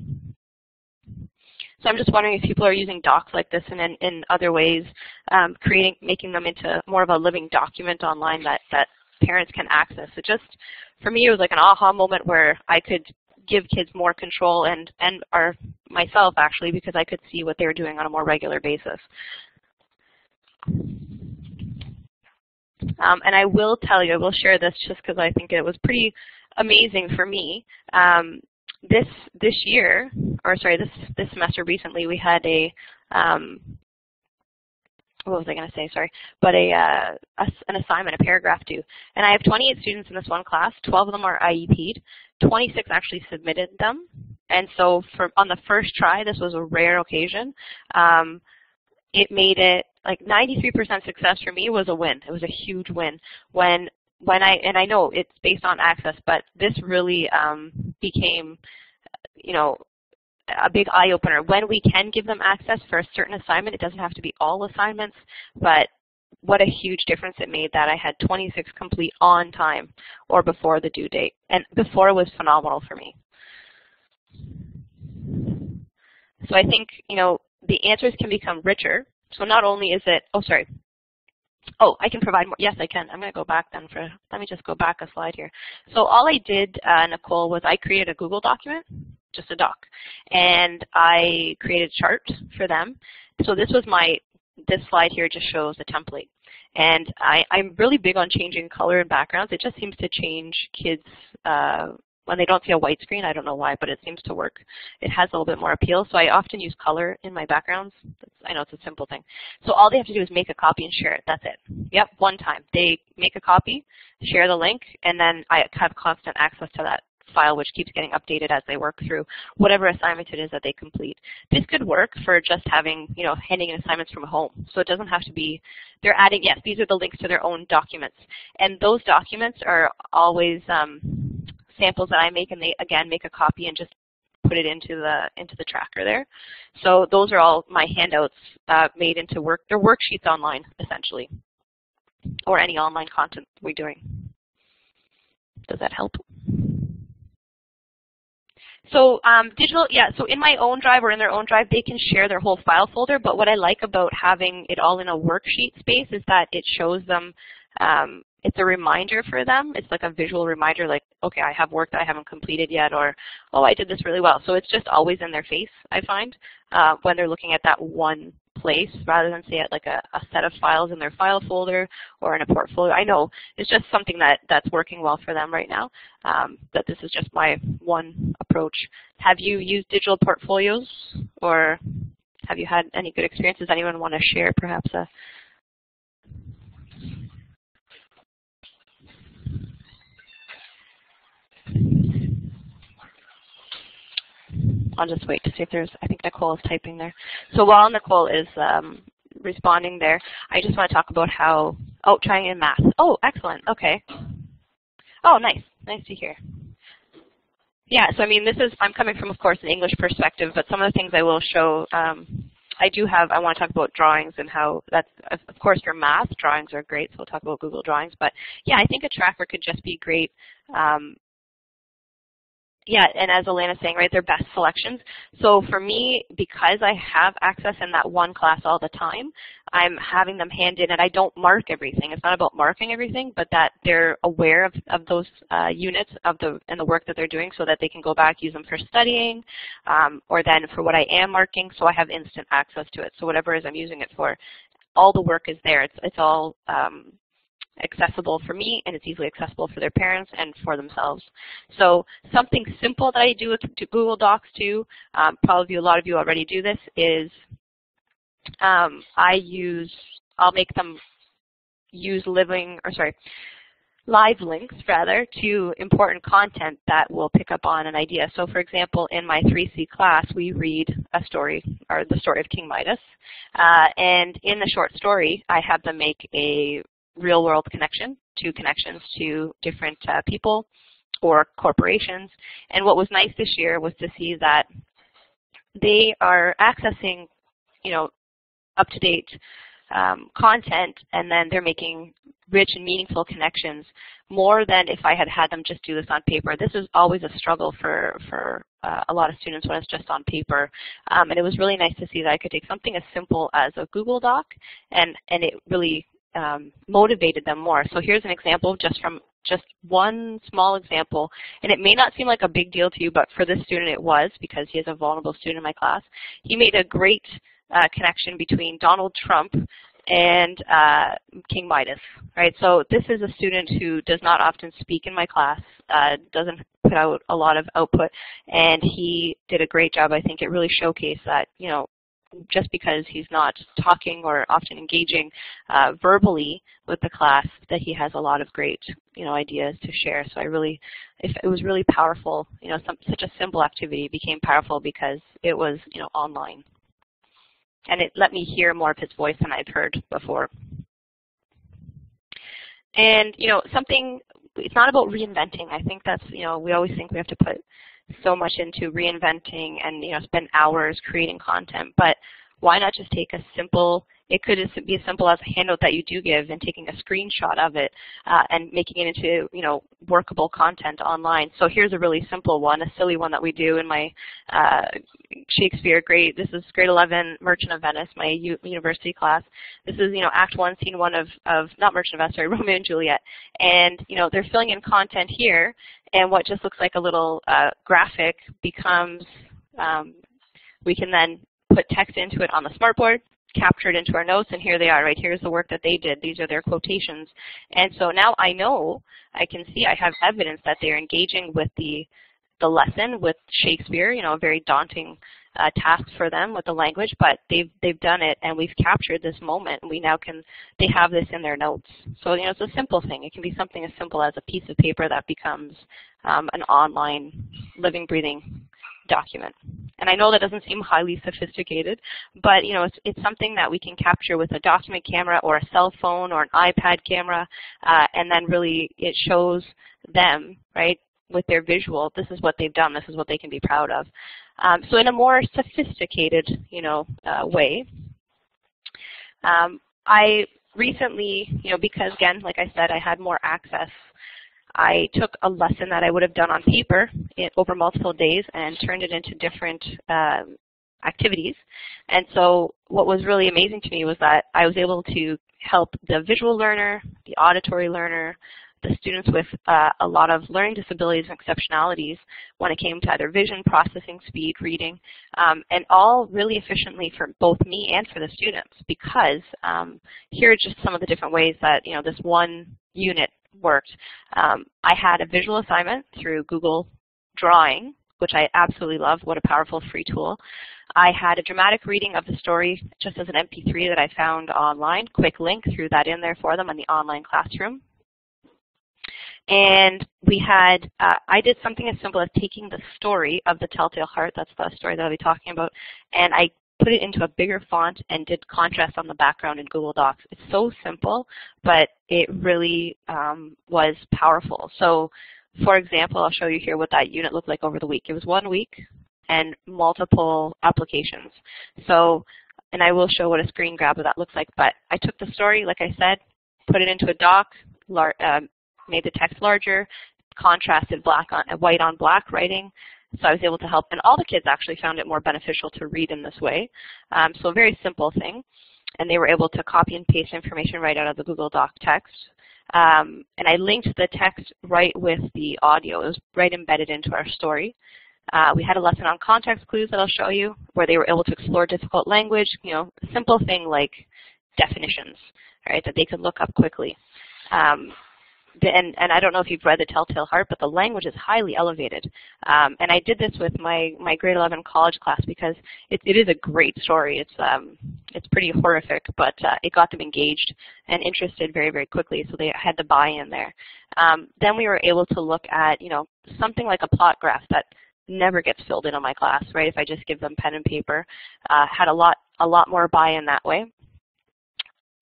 So I'm just wondering if people are using docs like this and in, in other ways, um, creating, making them into more of a living document online that, that parents can access. So just, for me, it was like an aha moment where I could give kids more control and, and or myself actually because I could see what they were doing on a more regular basis. Um, and I will tell you, I will share this just because I think it was pretty amazing for me. Um, this this year, or sorry, this this semester recently, we had a um, what was I going to say? Sorry, but a, uh, a, an assignment, a paragraph due, and I have 28 students in this one class. 12 of them are IEP'd. 26 actually submitted them, and so for on the first try, this was a rare occasion. Um, it made it like 93% success for me was a win. It was a huge win when when I, and I know it's based on access, but this really um, became, you know, a big eye opener. When we can give them access for a certain assignment, it doesn't have to be all assignments, but what a huge difference it made that I had 26 complete on time or before the due date. And before was phenomenal for me. So I think, you know, the answers can become richer. So not only is it, oh sorry, Oh, I can provide more. Yes, I can. I'm going to go back then for, let me just go back a slide here. So all I did, uh, Nicole, was I created a Google document, just a doc, and I created a chart for them. So this was my, this slide here just shows a template. And I, I'm really big on changing color and backgrounds. It just seems to change kids' uh, when they don't see a white screen, I don't know why, but it seems to work. It has a little bit more appeal, so I often use color in my backgrounds. I know it's a simple thing. So all they have to do is make a copy and share it. That's it. Yep, one time. They make a copy, share the link, and then I have constant access to that file which keeps getting updated as they work through whatever assignment it is that they complete. This could work for just having, you know, handing in assignments from home. So it doesn't have to be, they're adding, yes, these are the links to their own documents. And those documents are always um, samples that I make and they again make a copy and just put it into the into the tracker there. So those are all my handouts uh, made into work. They're worksheets online essentially, or any online content we're doing. Does that help? So um, digital, yeah, so in my own drive or in their own drive, they can share their whole file folder, but what I like about having it all in a worksheet space is that it shows them um, it's a reminder for them. It's like a visual reminder like, okay, I have work that I haven't completed yet or, oh, I did this really well. So it's just always in their face, I find, uh, when they're looking at that one place rather than say at like a, a, set of files in their file folder or in a portfolio. I know it's just something that, that's working well for them right now, um, but this is just my one approach. Have you used digital portfolios or have you had any good experiences? Anyone want to share perhaps a I'll just wait to see if there's, I think Nicole is typing there. So while Nicole is um, responding there, I just want to talk about how, oh, trying in math. Oh, excellent, okay. Oh, nice, nice to hear. Yeah, so I mean, this is, I'm coming from, of course, an English perspective, but some of the things I will show, um, I do have, I want to talk about drawings and how that's, of course, for math, drawings are great, so we'll talk about Google Drawings, but yeah, I think a tracker could just be great um, yeah, and as Elena's saying, right, they're best selections. So for me, because I have access in that one class all the time, I'm having them hand in, and I don't mark everything. It's not about marking everything, but that they're aware of, of those uh, units of the and the work that they're doing so that they can go back, use them for studying, um, or then for what I am marking, so I have instant access to it. So whatever it is I'm using it for, all the work is there. It's, it's all um, accessible for me and it's easily accessible for their parents and for themselves. So something simple that I do with Google Docs too, um, probably a lot of you already do this, is um, I use, I'll make them use living, or sorry, live links rather to important content that will pick up on an idea. So for example, in my 3C class, we read a story, or the story of King Midas. Uh, and in the short story, I have them make a real world connection, to connections to different uh, people or corporations. And what was nice this year was to see that they are accessing, you know, up-to-date um, content and then they're making rich and meaningful connections more than if I had had them just do this on paper. This is always a struggle for, for uh, a lot of students when it's just on paper. Um, and it was really nice to see that I could take something as simple as a Google Doc and, and it really um, motivated them more. So here's an example just from just one small example, and it may not seem like a big deal to you, but for this student it was because he is a vulnerable student in my class. He made a great uh, connection between Donald Trump and uh, King Midas, right? So this is a student who does not often speak in my class, uh, doesn't put out a lot of output, and he did a great job. I think it really showcased that, you know, just because he's not talking or often engaging uh, verbally with the class, that he has a lot of great, you know, ideas to share. So I really, it was really powerful, you know, some, such a simple activity became powerful because it was, you know, online. And it let me hear more of his voice than I'd heard before. And, you know, something, it's not about reinventing. I think that's, you know, we always think we have to put so much into reinventing and you know spend hours creating content, but why not just take a simple it could be as simple as a handout that you do give and taking a screenshot of it uh, and making it into, you know, workable content online. So here's a really simple one, a silly one that we do in my uh, Shakespeare grade. This is grade 11 Merchant of Venice, my U university class. This is, you know, Act 1, Scene 1 of, of not Merchant of Venice, sorry, Romeo and Juliet. And, you know, they're filling in content here, and what just looks like a little uh, graphic becomes, um, we can then put text into it on the smartboard, captured into our notes, and here they are, right? Here's the work that they did. These are their quotations. And so now I know, I can see, I have evidence that they're engaging with the, the lesson with Shakespeare, you know, a very daunting uh, task for them with the language, but they've they've done it and we've captured this moment and we now can they have this in their notes. So you know it's a simple thing. It can be something as simple as a piece of paper that becomes um, an online living, breathing document. And I know that doesn't seem highly sophisticated, but you know, it's, it's something that we can capture with a document camera or a cell phone or an iPad camera, uh, and then really it shows them, right, with their visual, this is what they've done, this is what they can be proud of. Um, so in a more sophisticated, you know, uh, way, um, I recently, you know, because again, like I said, I had more access I took a lesson that I would have done on paper over multiple days and turned it into different um, activities. And so what was really amazing to me was that I was able to help the visual learner, the auditory learner, the students with uh, a lot of learning disabilities and exceptionalities when it came to either vision, processing speed, reading, um, and all really efficiently for both me and for the students because um, here are just some of the different ways that you know this one unit worked. Um, I had a visual assignment through Google Drawing, which I absolutely love. What a powerful free tool. I had a dramatic reading of the story just as an MP3 that I found online. Quick link, threw that in there for them in the online classroom. And we had, uh, I did something as simple as taking the story of the Telltale Heart, that's the story that I'll be talking about, and I put it into a bigger font and did contrast on the background in Google Docs. It's so simple, but it really um, was powerful. So for example, I'll show you here what that unit looked like over the week. It was one week and multiple applications. So, and I will show what a screen grab of that looks like, but I took the story, like I said, put it into a doc, um, made the text larger, contrasted black on, white on black writing, so I was able to help, and all the kids actually found it more beneficial to read in this way. Um, so a very simple thing. And they were able to copy and paste information right out of the Google Doc text. Um, and I linked the text right with the audio. It was right embedded into our story. Uh, we had a lesson on context clues that I'll show you, where they were able to explore difficult language, you know, simple thing like definitions, right, that they could look up quickly. Um, and, and I don't know if you've read The Telltale Heart, but the language is highly elevated. Um, and I did this with my, my grade 11 college class because it, it is a great story. It's, um, it's pretty horrific, but uh, it got them engaged and interested very, very quickly, so they had the buy-in there. Um, then we were able to look at, you know, something like a plot graph that never gets filled in on my class, right, if I just give them pen and paper. Uh, had a lot, a lot more buy-in that way.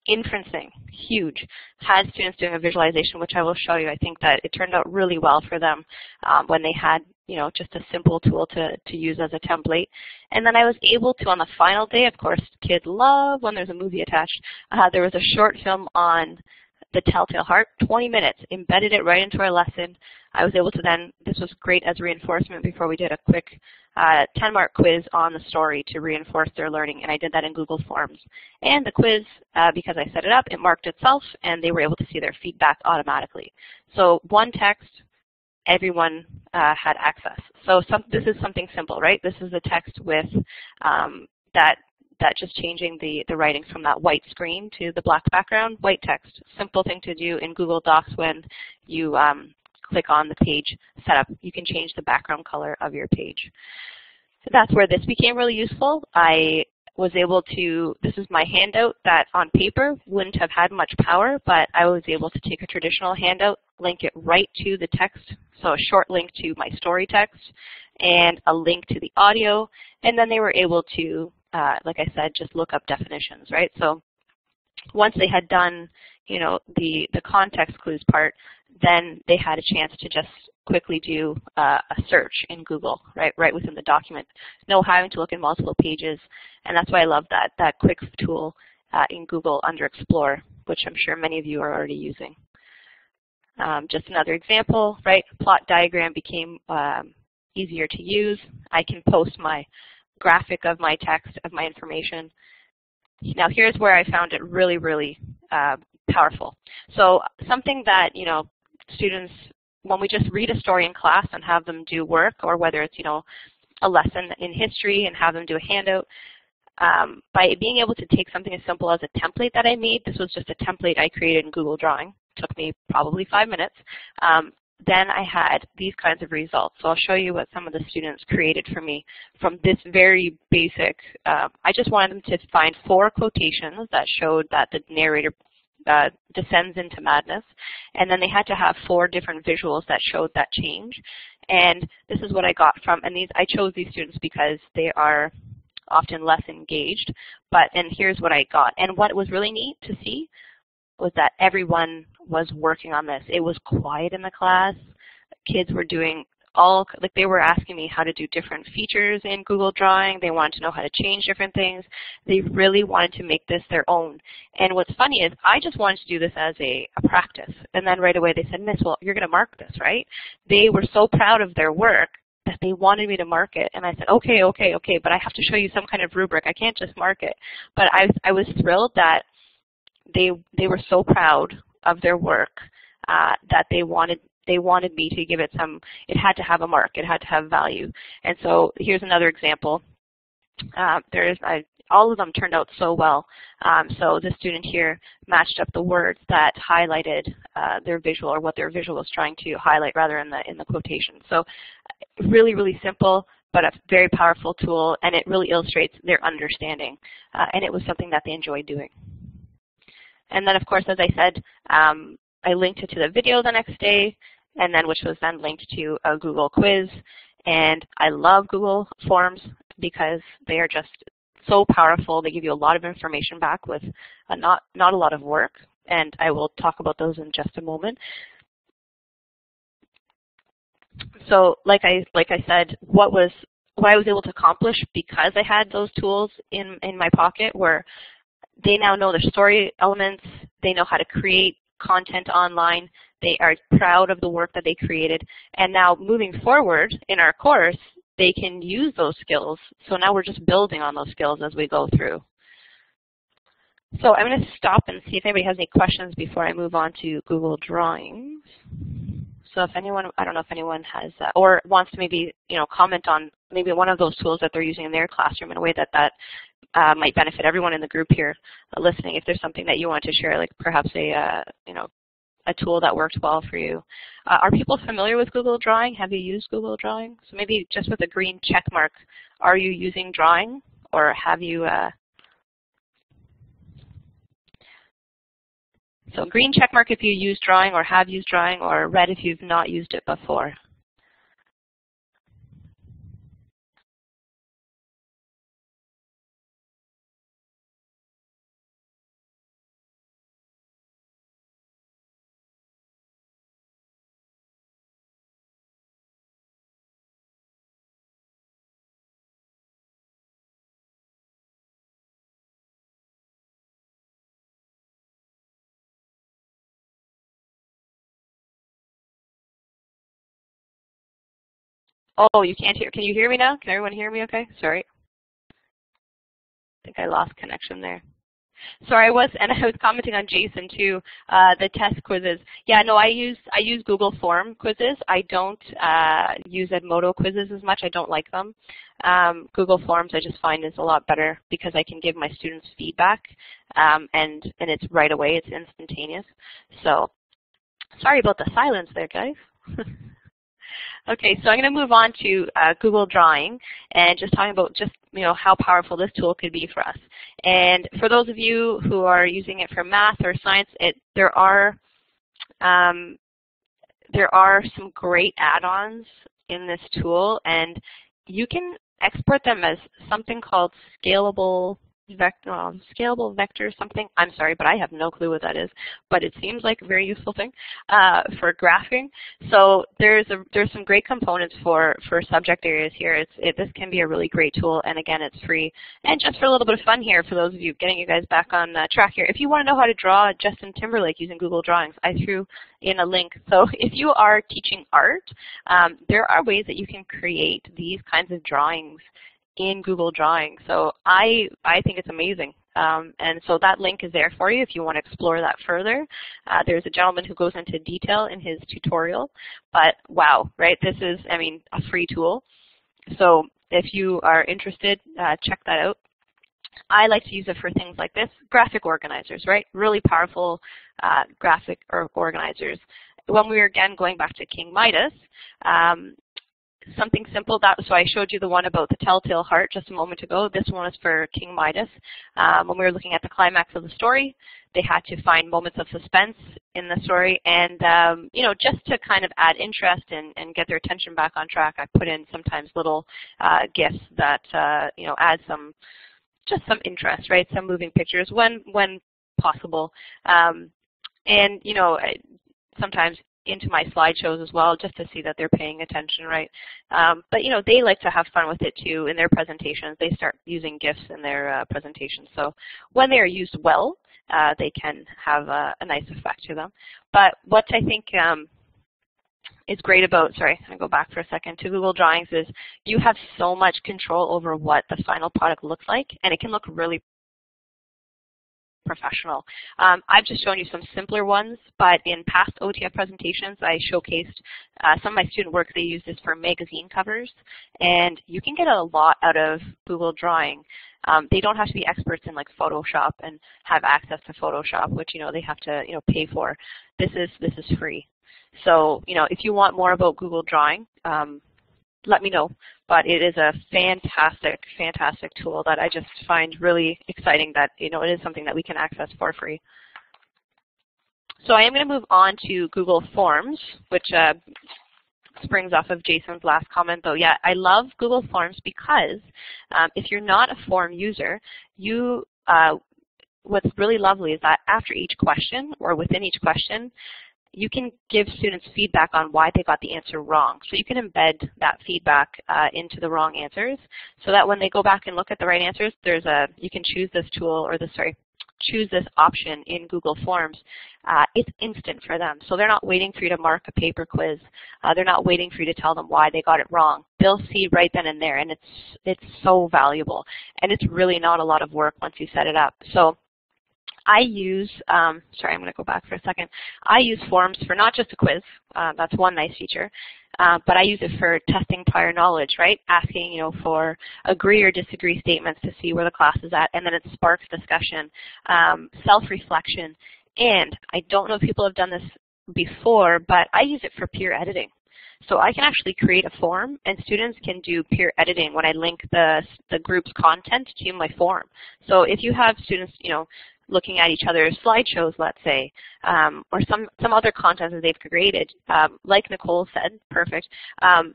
Inferencing, huge. Had students doing a visualization, which I will show you. I think that it turned out really well for them um, when they had, you know, just a simple tool to, to use as a template. And then I was able to, on the final day, of course, kids love when there's a movie attached. Uh, there was a short film on the Telltale Heart, 20 minutes, embedded it right into our lesson. I was able to then, this was great as reinforcement before we did a quick 10-mark uh, quiz on the story to reinforce their learning, and I did that in Google Forms. And the quiz, uh, because I set it up, it marked itself, and they were able to see their feedback automatically. So one text, everyone uh, had access. So some, this is something simple, right? This is a text with um, that that just changing the, the writing from that white screen to the black background, white text. Simple thing to do in Google Docs when you um, click on the page setup. You can change the background color of your page. So that's where this became really useful. I was able to, this is my handout that on paper wouldn't have had much power, but I was able to take a traditional handout, link it right to the text, so a short link to my story text, and a link to the audio, and then they were able to uh, like I said, just look up definitions, right? So once they had done, you know, the, the context clues part, then they had a chance to just quickly do uh, a search in Google, right, right within the document. No having to look in multiple pages, and that's why I love that, that quick tool uh, in Google under Explore, which I'm sure many of you are already using. Um, just another example, right, plot diagram became um, easier to use. I can post my graphic of my text, of my information. Now here's where I found it really, really uh, powerful. So something that, you know, students, when we just read a story in class and have them do work, or whether it's, you know, a lesson in history and have them do a handout, um, by being able to take something as simple as a template that I made, this was just a template I created in Google Drawing, took me probably five minutes, um, then I had these kinds of results. So I'll show you what some of the students created for me from this very basic, uh, I just wanted them to find four quotations that showed that the narrator uh, descends into madness. And then they had to have four different visuals that showed that change. And this is what I got from, and these I chose these students because they are often less engaged. But, and here's what I got. And what was really neat to see was that everyone was working on this. It was quiet in the class. Kids were doing all, like they were asking me how to do different features in Google Drawing. They wanted to know how to change different things. They really wanted to make this their own. And what's funny is I just wanted to do this as a, a practice. And then right away they said, Miss, well, you're going to mark this, right? They were so proud of their work that they wanted me to mark it. And I said, okay, okay, okay, but I have to show you some kind of rubric. I can't just mark it. But I, I was thrilled that they they were so proud of their work uh, that they wanted they wanted me to give it some, it had to have a mark, it had to have value. And so here's another example. Uh, there's I, all of them turned out so well. Um, so the student here matched up the words that highlighted uh, their visual or what their visual was trying to highlight rather in the in the quotation. So really, really simple, but a very powerful tool, and it really illustrates their understanding. Uh, and it was something that they enjoyed doing. And then, of course, as I said, um, I linked it to the video the next day, and then which was then linked to a Google quiz. And I love Google Forms because they are just so powerful. They give you a lot of information back with a not, not a lot of work, and I will talk about those in just a moment. So like I, like I said, what was what I was able to accomplish because I had those tools in, in my pocket were they now know their story elements, they know how to create content online. They are proud of the work that they created. And now moving forward in our course, they can use those skills. So now we're just building on those skills as we go through. So I'm going to stop and see if anybody has any questions before I move on to Google Drawings. So if anyone, I don't know if anyone has, uh, or wants to maybe, you know, comment on maybe one of those tools that they're using in their classroom in a way that that uh, might benefit everyone in the group here listening. If there's something that you want to share, like perhaps a, uh, you know, a tool that worked well for you. Uh, are people familiar with Google Drawing? Have you used Google Drawing? So maybe just with a green check mark, are you using Drawing or have you uh, So green check mark if you use drawing or have used drawing, or red if you've not used it before. Oh, you can't hear. Can you hear me now? Can everyone hear me okay? Sorry. I think I lost connection there. Sorry, I was, and I was commenting on Jason too. Uh, the test quizzes. Yeah, no, I use I use Google Form quizzes. I don't uh, use Edmodo quizzes as much. I don't like them. Um, Google Forms I just find is a lot better because I can give my students feedback, um, and and it's right away. It's instantaneous. So, sorry about the silence there, guys. Okay, so I'm going to move on to uh, Google Drawing and just talking about just you know how powerful this tool could be for us. And for those of you who are using it for math or science, it, there are um, there are some great add-ons in this tool, and you can export them as something called scalable vector, um, scalable vector something. I'm sorry, but I have no clue what that is. But it seems like a very useful thing uh, for graphing. So there's a, there's some great components for for subject areas here. It's it, this can be a really great tool, and again, it's free. And just for a little bit of fun here, for those of you getting you guys back on uh, track here, if you want to know how to draw Justin Timberlake using Google Drawings, I threw in a link. So if you are teaching art, um, there are ways that you can create these kinds of drawings in Google Drawing. So I, I think it's amazing. Um, and so that link is there for you if you want to explore that further. Uh, there's a gentleman who goes into detail in his tutorial. But wow, right? This is, I mean, a free tool. So if you are interested, uh, check that out. I like to use it for things like this, graphic organizers, right? Really powerful uh, graphic organizers. When we were again going back to King Midas, um, something simple. That so I showed you the one about the telltale heart just a moment ago. This one is for King Midas. Um, when we were looking at the climax of the story, they had to find moments of suspense in the story, and um, you know, just to kind of add interest and, and get their attention back on track, I put in sometimes little uh, gifs that uh, you know add some just some interest, right? Some moving pictures when when possible. Um, and you know, sometimes into my slideshows as well just to see that they're paying attention, right? Um, but you know, they like to have fun with it too in their presentations. They start using GIFs in their uh, presentations. So when they are used well, uh, they can have a, a, nice effect to them. But what I think um, is great about, sorry, I go back for a second, to Google Drawings is you have so much control over what the final product looks like, and it can look really professional. Um, I've just shown you some simpler ones, but in past OTF presentations, I showcased uh, some of my student work. They use this for magazine covers, and you can get a lot out of Google Drawing. Um, they don't have to be experts in like Photoshop and have access to Photoshop, which you know they have to you know pay for. This is this is free. So you know if you want more about Google Drawing, um, let me know. But it is a fantastic, fantastic tool that I just find really exciting that you know it is something that we can access for free. So I am going to move on to Google Forms, which uh, springs off of Jason's last comment though. Yeah, I love Google Forms because um, if you're not a form user, you uh, what's really lovely is that after each question or within each question, you can give students feedback on why they got the answer wrong. So you can embed that feedback uh, into the wrong answers so that when they go back and look at the right answers, there's a you can choose this tool or the sorry choose this option in Google Forms, uh, it's instant for them. So they're not waiting for you to mark a paper quiz. Uh, they're not waiting for you to tell them why they got it wrong. They'll see right then and there, and it's it's so valuable. And it's really not a lot of work once you set it up. So I use, um, sorry, I'm going to go back for a second. I use forms for not just a quiz. Uh, that's one nice feature. Uh, but I use it for testing prior knowledge, right? Asking, you know, for agree or disagree statements to see where the class is at, and then it sparks discussion, um, self-reflection, and I don't know if people have done this before, but I use it for peer editing. So I can actually create a form, and students can do peer editing when I link the, the group's content to my form. So if you have students, you know, looking at each other's slideshows, let's say, um, or some, some other content that they've created. Um, like Nicole said, perfect. Um,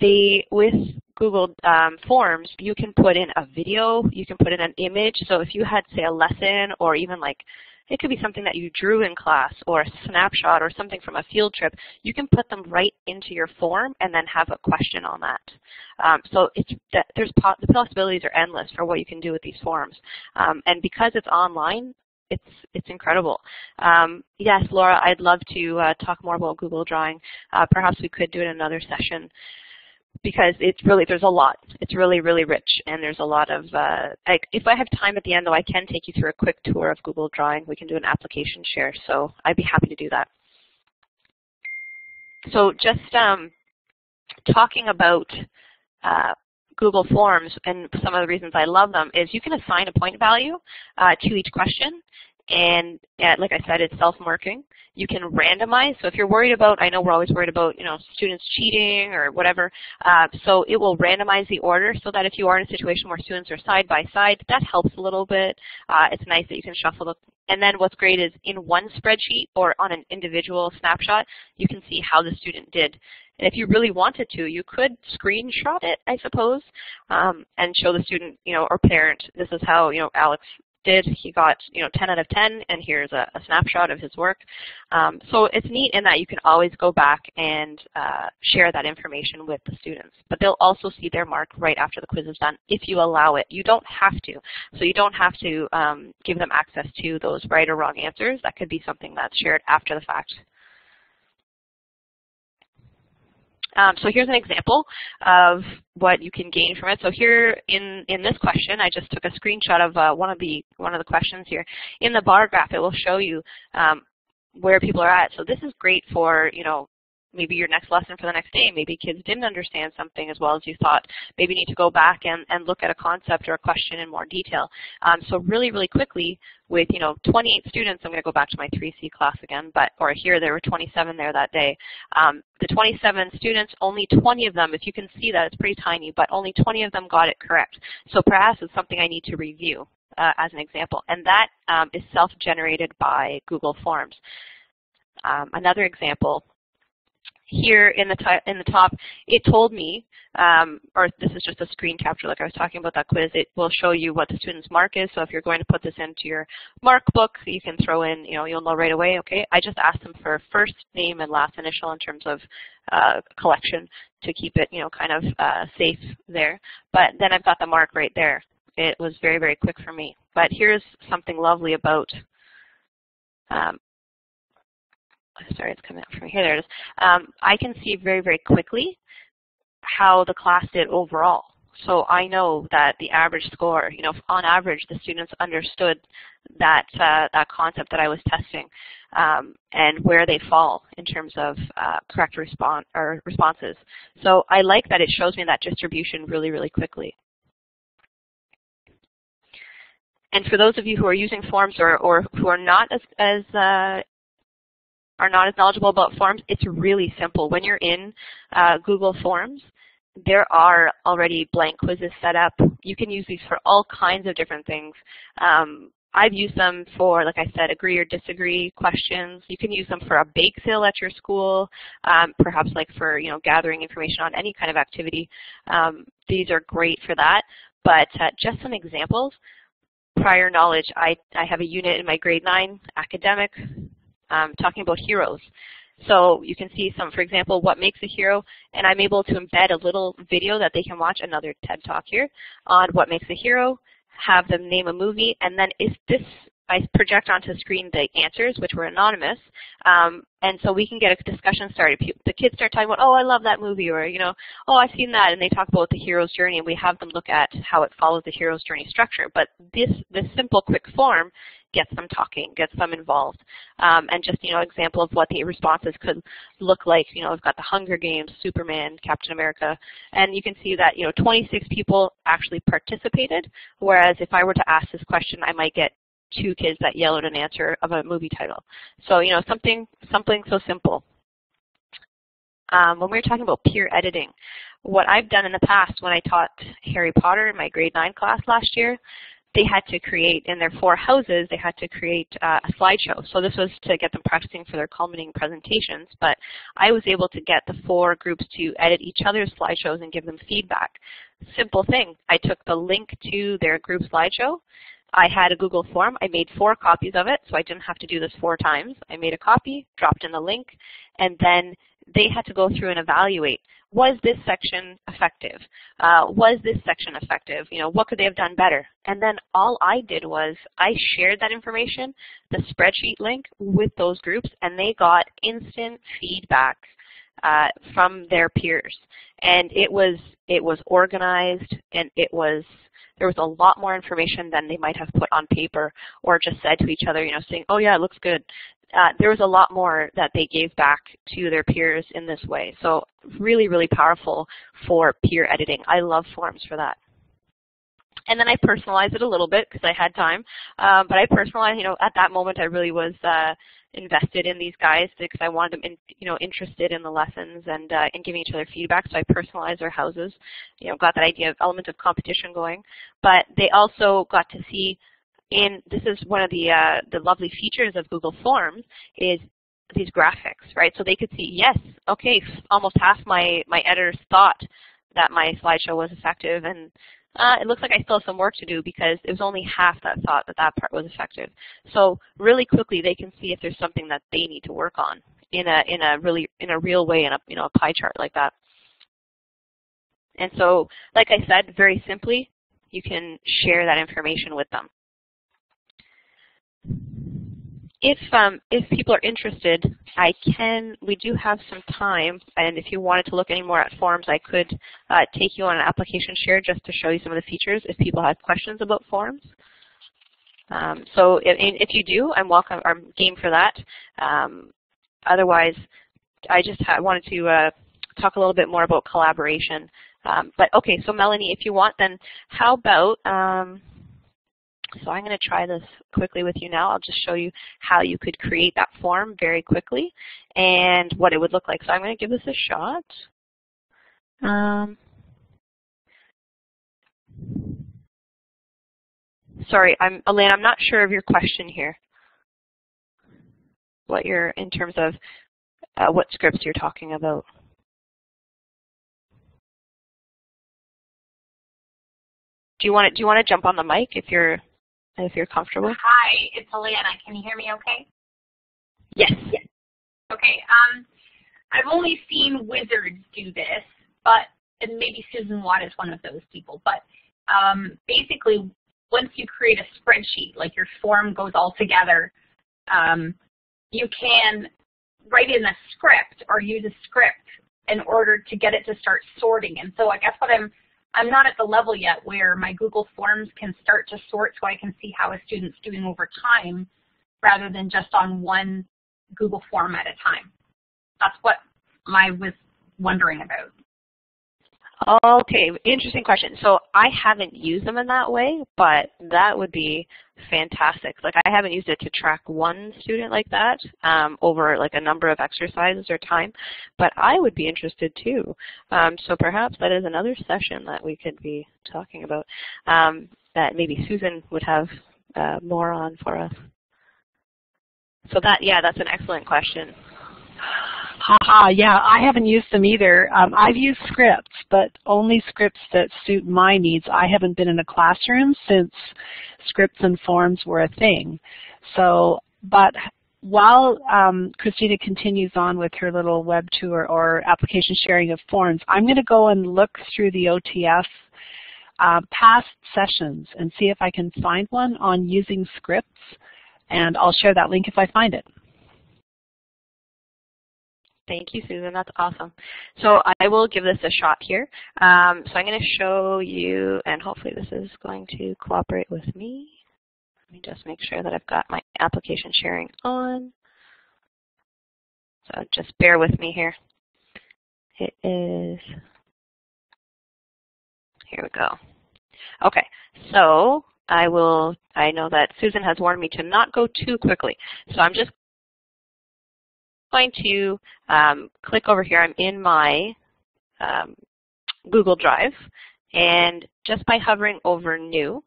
they, with Google um, Forms, you can put in a video, you can put in an image. So if you had, say, a lesson or even like it could be something that you drew in class or a snapshot or something from a field trip. You can put them right into your form and then have a question on that. Um, so it's there's the possibilities are endless for what you can do with these forms. Um, and because it's online, it's it's incredible. Um, yes, Laura, I'd love to uh, talk more about Google Drawing. Uh, perhaps we could do it in another session because it's really, there's a lot. It's really, really rich, and there's a lot of, uh, I, if I have time at the end, though, I can take you through a quick tour of Google Drawing. We can do an application share, so I'd be happy to do that. So just um, talking about uh, Google Forms and some of the reasons I love them is you can assign a point value uh, to each question, and uh, like I said, it's self-marking. You can randomize. So if you're worried about, I know we're always worried about, you know, students cheating or whatever. Uh, so it will randomize the order so that if you are in a situation where students are side by side, that helps a little bit. Uh, it's nice that you can shuffle the, and then what's great is in one spreadsheet or on an individual snapshot, you can see how the student did. And if you really wanted to, you could screenshot it, I suppose, um, and show the student, you know, or parent, this is how, you know, Alex did. He got you know 10 out of 10, and here's a, a snapshot of his work. Um, so it's neat in that you can always go back and uh, share that information with the students. But they'll also see their mark right after the quiz is done if you allow it. You don't have to. So you don't have to um, give them access to those right or wrong answers. That could be something that's shared after the fact. Um, so here's an example of what you can gain from it. So here in, in this question, I just took a screenshot of uh, one of the one of the questions here. In the bar graph, it will show you um, where people are at. So this is great for you know maybe your next lesson for the next day. Maybe kids didn't understand something as well as you thought. Maybe you need to go back and, and look at a concept or a question in more detail. Um, so really, really quickly, with you know 28 students, I'm going to go back to my 3C class again, but or here there were 27 there that day. Um, the 27 students, only 20 of them, if you can see that, it's pretty tiny, but only 20 of them got it correct. So perhaps it's something I need to review uh, as an example, and that um, is self-generated by Google Forms. Um, another example here in the, in the top, it told me, um, or this is just a screen capture like I was talking about that quiz, it will show you what the student's mark is. So if you're going to put this into your mark book, you can throw in, you know, you'll know right away, okay, I just asked them for first name and last initial in terms of uh, collection to keep it, you know, kind of uh, safe there. But then I've got the mark right there. It was very, very quick for me. But here's something lovely about um, sorry, it's coming up from here. There it is. Um, I can see very, very quickly how the class did overall. So I know that the average score, you know, on average, the students understood that uh, that concept that I was testing um, and where they fall in terms of uh, correct response or responses. So I like that it shows me that distribution really, really quickly. And for those of you who are using forms or, or who are not as, as uh, are not as knowledgeable about forms, it's really simple. When you're in uh, Google Forms, there are already blank quizzes set up. You can use these for all kinds of different things. Um, I've used them for, like I said, agree or disagree questions. You can use them for a bake sale at your school, um, perhaps like for you know gathering information on any kind of activity. Um, these are great for that. But uh, just some examples. Prior knowledge, I, I have a unit in my grade 9 academic um, talking about heroes. So you can see some, for example, what makes a hero, and I'm able to embed a little video that they can watch, another TED Talk here, on what makes a hero, have them name a movie, and then if this I project onto the screen the answers, which were anonymous, um, and so we can get a discussion started. The kids start talking about, oh, I love that movie, or, you know, oh, I've seen that, and they talk about the hero's journey, and we have them look at how it follows the hero's journey structure. But this, this simple, quick form gets them talking, gets them involved, um, and just, you know, example of what the responses could look like. You know, I've got the Hunger Games, Superman, Captain America, and you can see that, you know, 26 people actually participated, whereas if I were to ask this question, I might get two kids that yell out an answer of a movie title. So, you know, something, something so simple. Um, when we were talking about peer editing, what I've done in the past when I taught Harry Potter in my grade 9 class last year, they had to create, in their four houses, they had to create uh, a slideshow. So this was to get them practicing for their culminating presentations, but I was able to get the four groups to edit each other's slideshows and give them feedback. Simple thing. I took the link to their group slideshow, I had a Google form. I made four copies of it, so I didn't have to do this four times. I made a copy, dropped in the link, and then they had to go through and evaluate, was this section effective? Uh, was this section effective? You know, what could they have done better? And then all I did was I shared that information, the spreadsheet link, with those groups, and they got instant feedback uh, from their peers. And it was, it was organized, and it was there was a lot more information than they might have put on paper or just said to each other, you know, saying, oh yeah, it looks good. Uh, there was a lot more that they gave back to their peers in this way. So really, really powerful for peer editing. I love forms for that. And then I personalized it a little bit because I had time. Um, but I personalized, you know, at that moment I really was uh, invested in these guys because I wanted them, in, you know, interested in the lessons and uh, in giving each other feedback. So I personalized their houses, you know, got that idea of element of competition going. But they also got to see in this is one of the uh, the lovely features of Google Forms is these graphics, right? So they could see, yes, okay, almost half my my editors thought that my slideshow was effective, and uh, it looks like I still have some work to do because it was only half that thought that that part was effective. So really quickly they can see if there's something that they need to work on in a in a really in a real way in a you know a pie chart like that. And so, like I said, very simply, you can share that information with them if um, if people are interested, I can. We do have some time, and if you wanted to look any more at forms, I could uh, take you on an application share just to show you some of the features. If people have questions about forms, um, so if, if, you do, I'm welcome. I'm game for that. Um, otherwise, I just wanted to uh, talk a little bit more about collaboration. Um, but okay, so Melanie, if you want, then how about um, so I'm going to try this quickly with you now. I'll just show you how you could create that form very quickly and what it would look like. So I'm going to give this a shot. Um, sorry, I'm Elaine, I'm not sure of your question here. What you're, in terms of uh, what scripts you're talking about. Do you want to do you want to jump on the mic if you're if you're comfortable. Hi, it's Alana. Can you hear me okay? Yes. yes. Okay. Um, I've only seen wizards do this, but and maybe Susan Watt is one of those people. But um, basically, once you create a spreadsheet, like your form goes all together, um, you can write in a script or use a script in order to get it to start sorting. And so I guess what I'm I'm not at the level yet where my Google Forms can start to sort so I can see how a student's doing over time rather than just on one Google form at a time. That's what I was wondering about. Okay, interesting question. So I haven't used them in that way, but that would be fantastic. Like I haven't used it to track one student like that um, over like a number of exercises or time, but I would be interested too. Um, so perhaps that is another session that we could be talking about um, that maybe Susan would have uh, more on for us. So that, yeah, that's an excellent question. Haha, yeah, I haven't used them either. Um, I've used scripts, but only scripts that suit my needs. I haven't been in a classroom since scripts and forms were a thing. So, but while um, Christina continues on with her little web tour or application sharing of forms, I'm going to go and look through the OTF uh, past sessions and see if I can find one on using scripts, and I'll share that link if I find it. Thank you, Susan. That's awesome. So I will give this a shot here. Um, so I'm going to show you, and hopefully this is going to cooperate with me. Let me just make sure that I've got my application sharing on. So just bear with me here. It is, here we go. Okay, so I will, I know that Susan has warned me to not go too quickly. So I'm just going to um, click over here. I'm in my um, Google Drive, and just by hovering over New,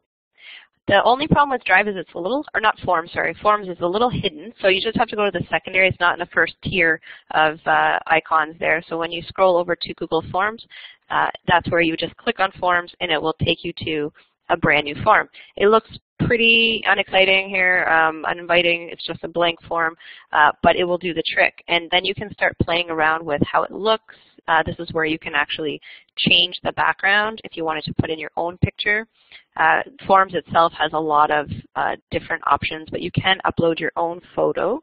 the only problem with Drive is it's a little, or not Forms, sorry, Forms is a little hidden, so you just have to go to the secondary. It's not in the first tier of uh, icons there. So when you scroll over to Google Forms, uh, that's where you just click on Forms, and it will take you to a brand new form. It looks pretty unexciting here, um, uninviting. It's just a blank form, uh, but it will do the trick. And then you can start playing around with how it looks. Uh, this is where you can actually change the background if you wanted to put in your own picture. Uh, Forms itself has a lot of uh, different options, but you can upload your own photo.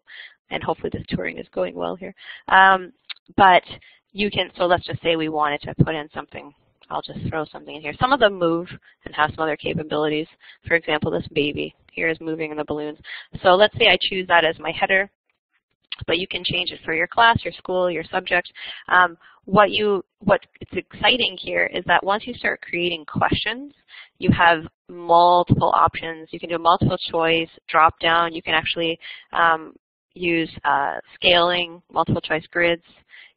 And hopefully this touring is going well here. Um, but you can, so let's just say we wanted to put in something I'll just throw something in here. Some of them move and have some other capabilities. For example, this baby here is moving in the balloons. So let's say I choose that as my header, but you can change it for your class, your school, your subject. Um, what you what it's exciting here is that once you start creating questions, you have multiple options. You can do multiple choice, drop down. You can actually um, use uh, scaling, multiple choice grids.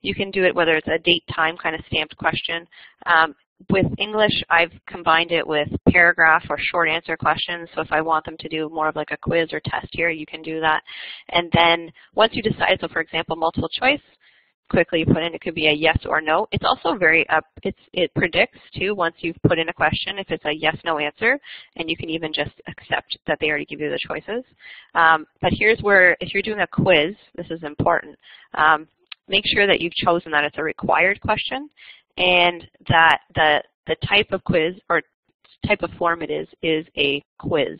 You can do it whether it's a date time kind of stamped question. Um, with English, I've combined it with paragraph or short answer questions. So if I want them to do more of like a quiz or test here, you can do that. And then once you decide, so for example, multiple choice, quickly you put in, it could be a yes or no. It's also very, up. it's, it predicts too once you've put in a question if it's a yes, no answer, and you can even just accept that they already give you the choices. Um, but here's where, if you're doing a quiz, this is important. Um, make sure that you've chosen that it's a required question and that the, the type of quiz or type of form it is is a quiz.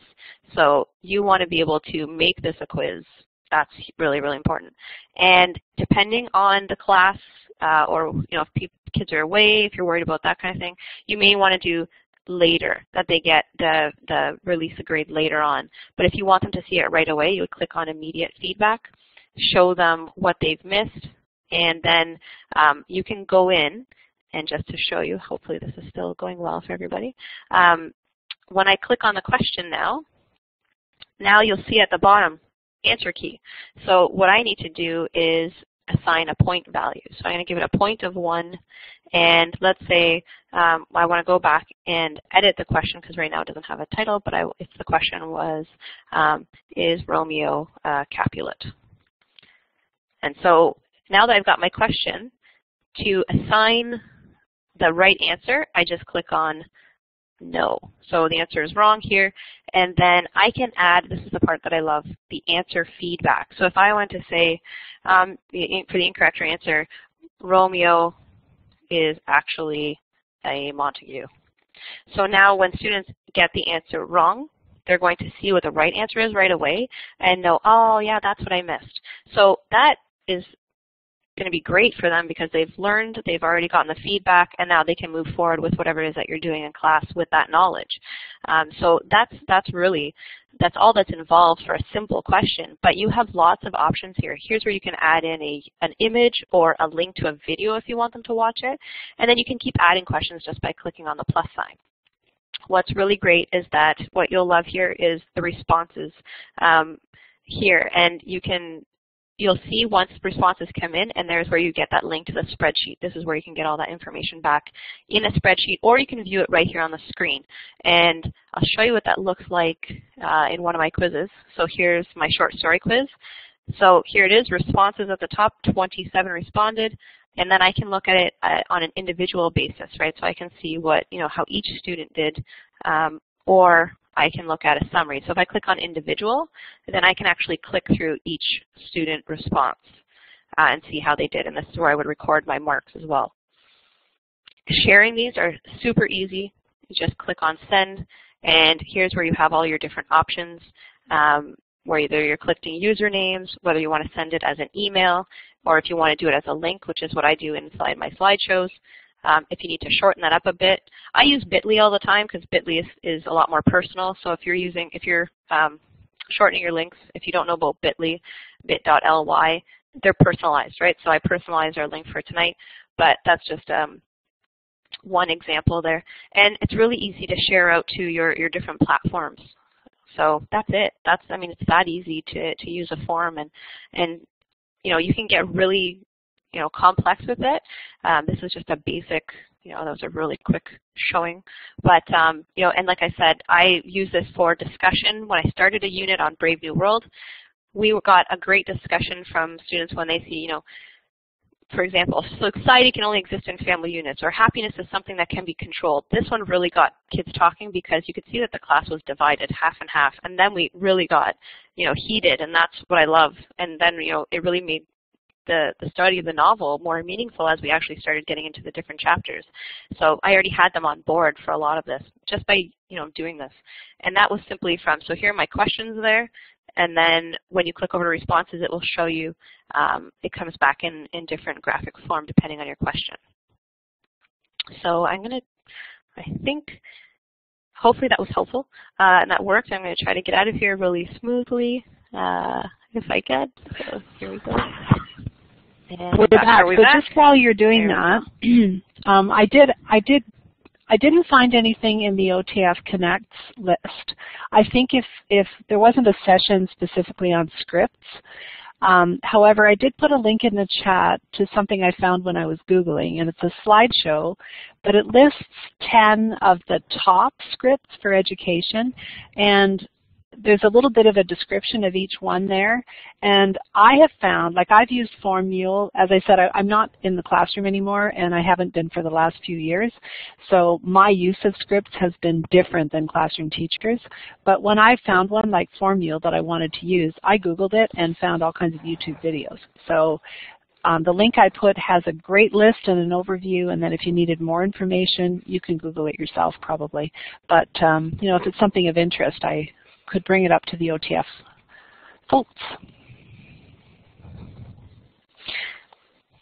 So you want to be able to make this a quiz. That's really, really important. And depending on the class uh, or you know if kids are away, if you're worried about that kind of thing, you may want to do later, that they get the, the release a grade later on. But if you want them to see it right away, you would click on immediate feedback, show them what they've missed, and then um, you can go in and just to show you, hopefully this is still going well for everybody. Um, when I click on the question now, now you'll see at the bottom answer key. So what I need to do is assign a point value. So I'm going to give it a point of 1, and let's say um, I want to go back and edit the question because right now it doesn't have a title, but I, if the question was, um, is Romeo uh, Capulet? And so now that I've got my question, to assign the right answer, I just click on no. So the answer is wrong here. And then I can add, this is the part that I love, the answer feedback. So if I want to say, um, for the incorrect answer, Romeo is actually a Montague. So now when students get the answer wrong, they're going to see what the right answer is right away and know, oh yeah, that's what I missed. So that is going to be great for them because they've learned, they've already gotten the feedback, and now they can move forward with whatever it is that you're doing in class with that knowledge. Um, so that's that's really that's all that's involved for a simple question. But you have lots of options here. Here's where you can add in a an image or a link to a video if you want them to watch it, and then you can keep adding questions just by clicking on the plus sign. What's really great is that what you'll love here is the responses um, here, and you can you'll see once responses come in, and there's where you get that link to the spreadsheet. This is where you can get all that information back in a spreadsheet, or you can view it right here on the screen. And I'll show you what that looks like uh, in one of my quizzes. So here's my short story quiz. So here it is, responses at the top, 27 responded, and then I can look at it uh, on an individual basis, right? So I can see what, you know, how each student did, um, or I can look at a summary. So if I click on individual, then I can actually click through each student response uh, and see how they did. And this is where I would record my marks as well. Sharing these are super easy. You just click on send, and here's where you have all your different options. Um, where either you're collecting usernames, whether you want to send it as an email, or if you want to do it as a link, which is what I do inside my slideshows. Um, if you need to shorten that up a bit, I use Bitly all the time because Bitly is, is a lot more personal. So if you're using, if you're um, shortening your links, if you don't know about Bitly, bit.ly, they're personalized, right? So I personalized our link for tonight, but that's just um, one example there. And it's really easy to share out to your, your different platforms. So that's it. That's I mean it's that easy to, to use a form and and you know you can get really you know, complex with it. Um, this is just a basic, you know, that was a really quick showing. But, um, you know, and like I said, I use this for discussion. When I started a unit on Brave New World, we got a great discussion from students when they see, you know, for example, so society can only exist in family units, or happiness is something that can be controlled. This one really got kids talking because you could see that the class was divided half and half, and then we really got, you know, heated, and that's what I love. And then, you know, it really made the, the study of the novel more meaningful as we actually started getting into the different chapters. So I already had them on board for a lot of this just by you know doing this. And that was simply from, so here are my questions there, and then when you click over to responses, it will show you, um, it comes back in, in different graphic form depending on your question. So I'm going to, I think, hopefully that was helpful uh, and that worked. I'm going to try to get out of here really smoothly uh, if I can. So here we go. And We're back. We so back? just while you're doing there that, um, I did I did I didn't find anything in the OTF Connects list. I think if if there wasn't a session specifically on scripts, um, however, I did put a link in the chat to something I found when I was Googling, and it's a slideshow, but it lists 10 of the top scripts for education, and there's a little bit of a description of each one there. And I have found, like I've used formMule, as I said, I, I'm not in the classroom anymore and I haven't been for the last few years. So my use of scripts has been different than classroom teachers. But when I found one like formMule that I wanted to use, I Googled it and found all kinds of YouTube videos. So um, the link I put has a great list and an overview, and then if you needed more information, you can Google it yourself probably. But um, you know, if it's something of interest, I could bring it up to the OTF folks.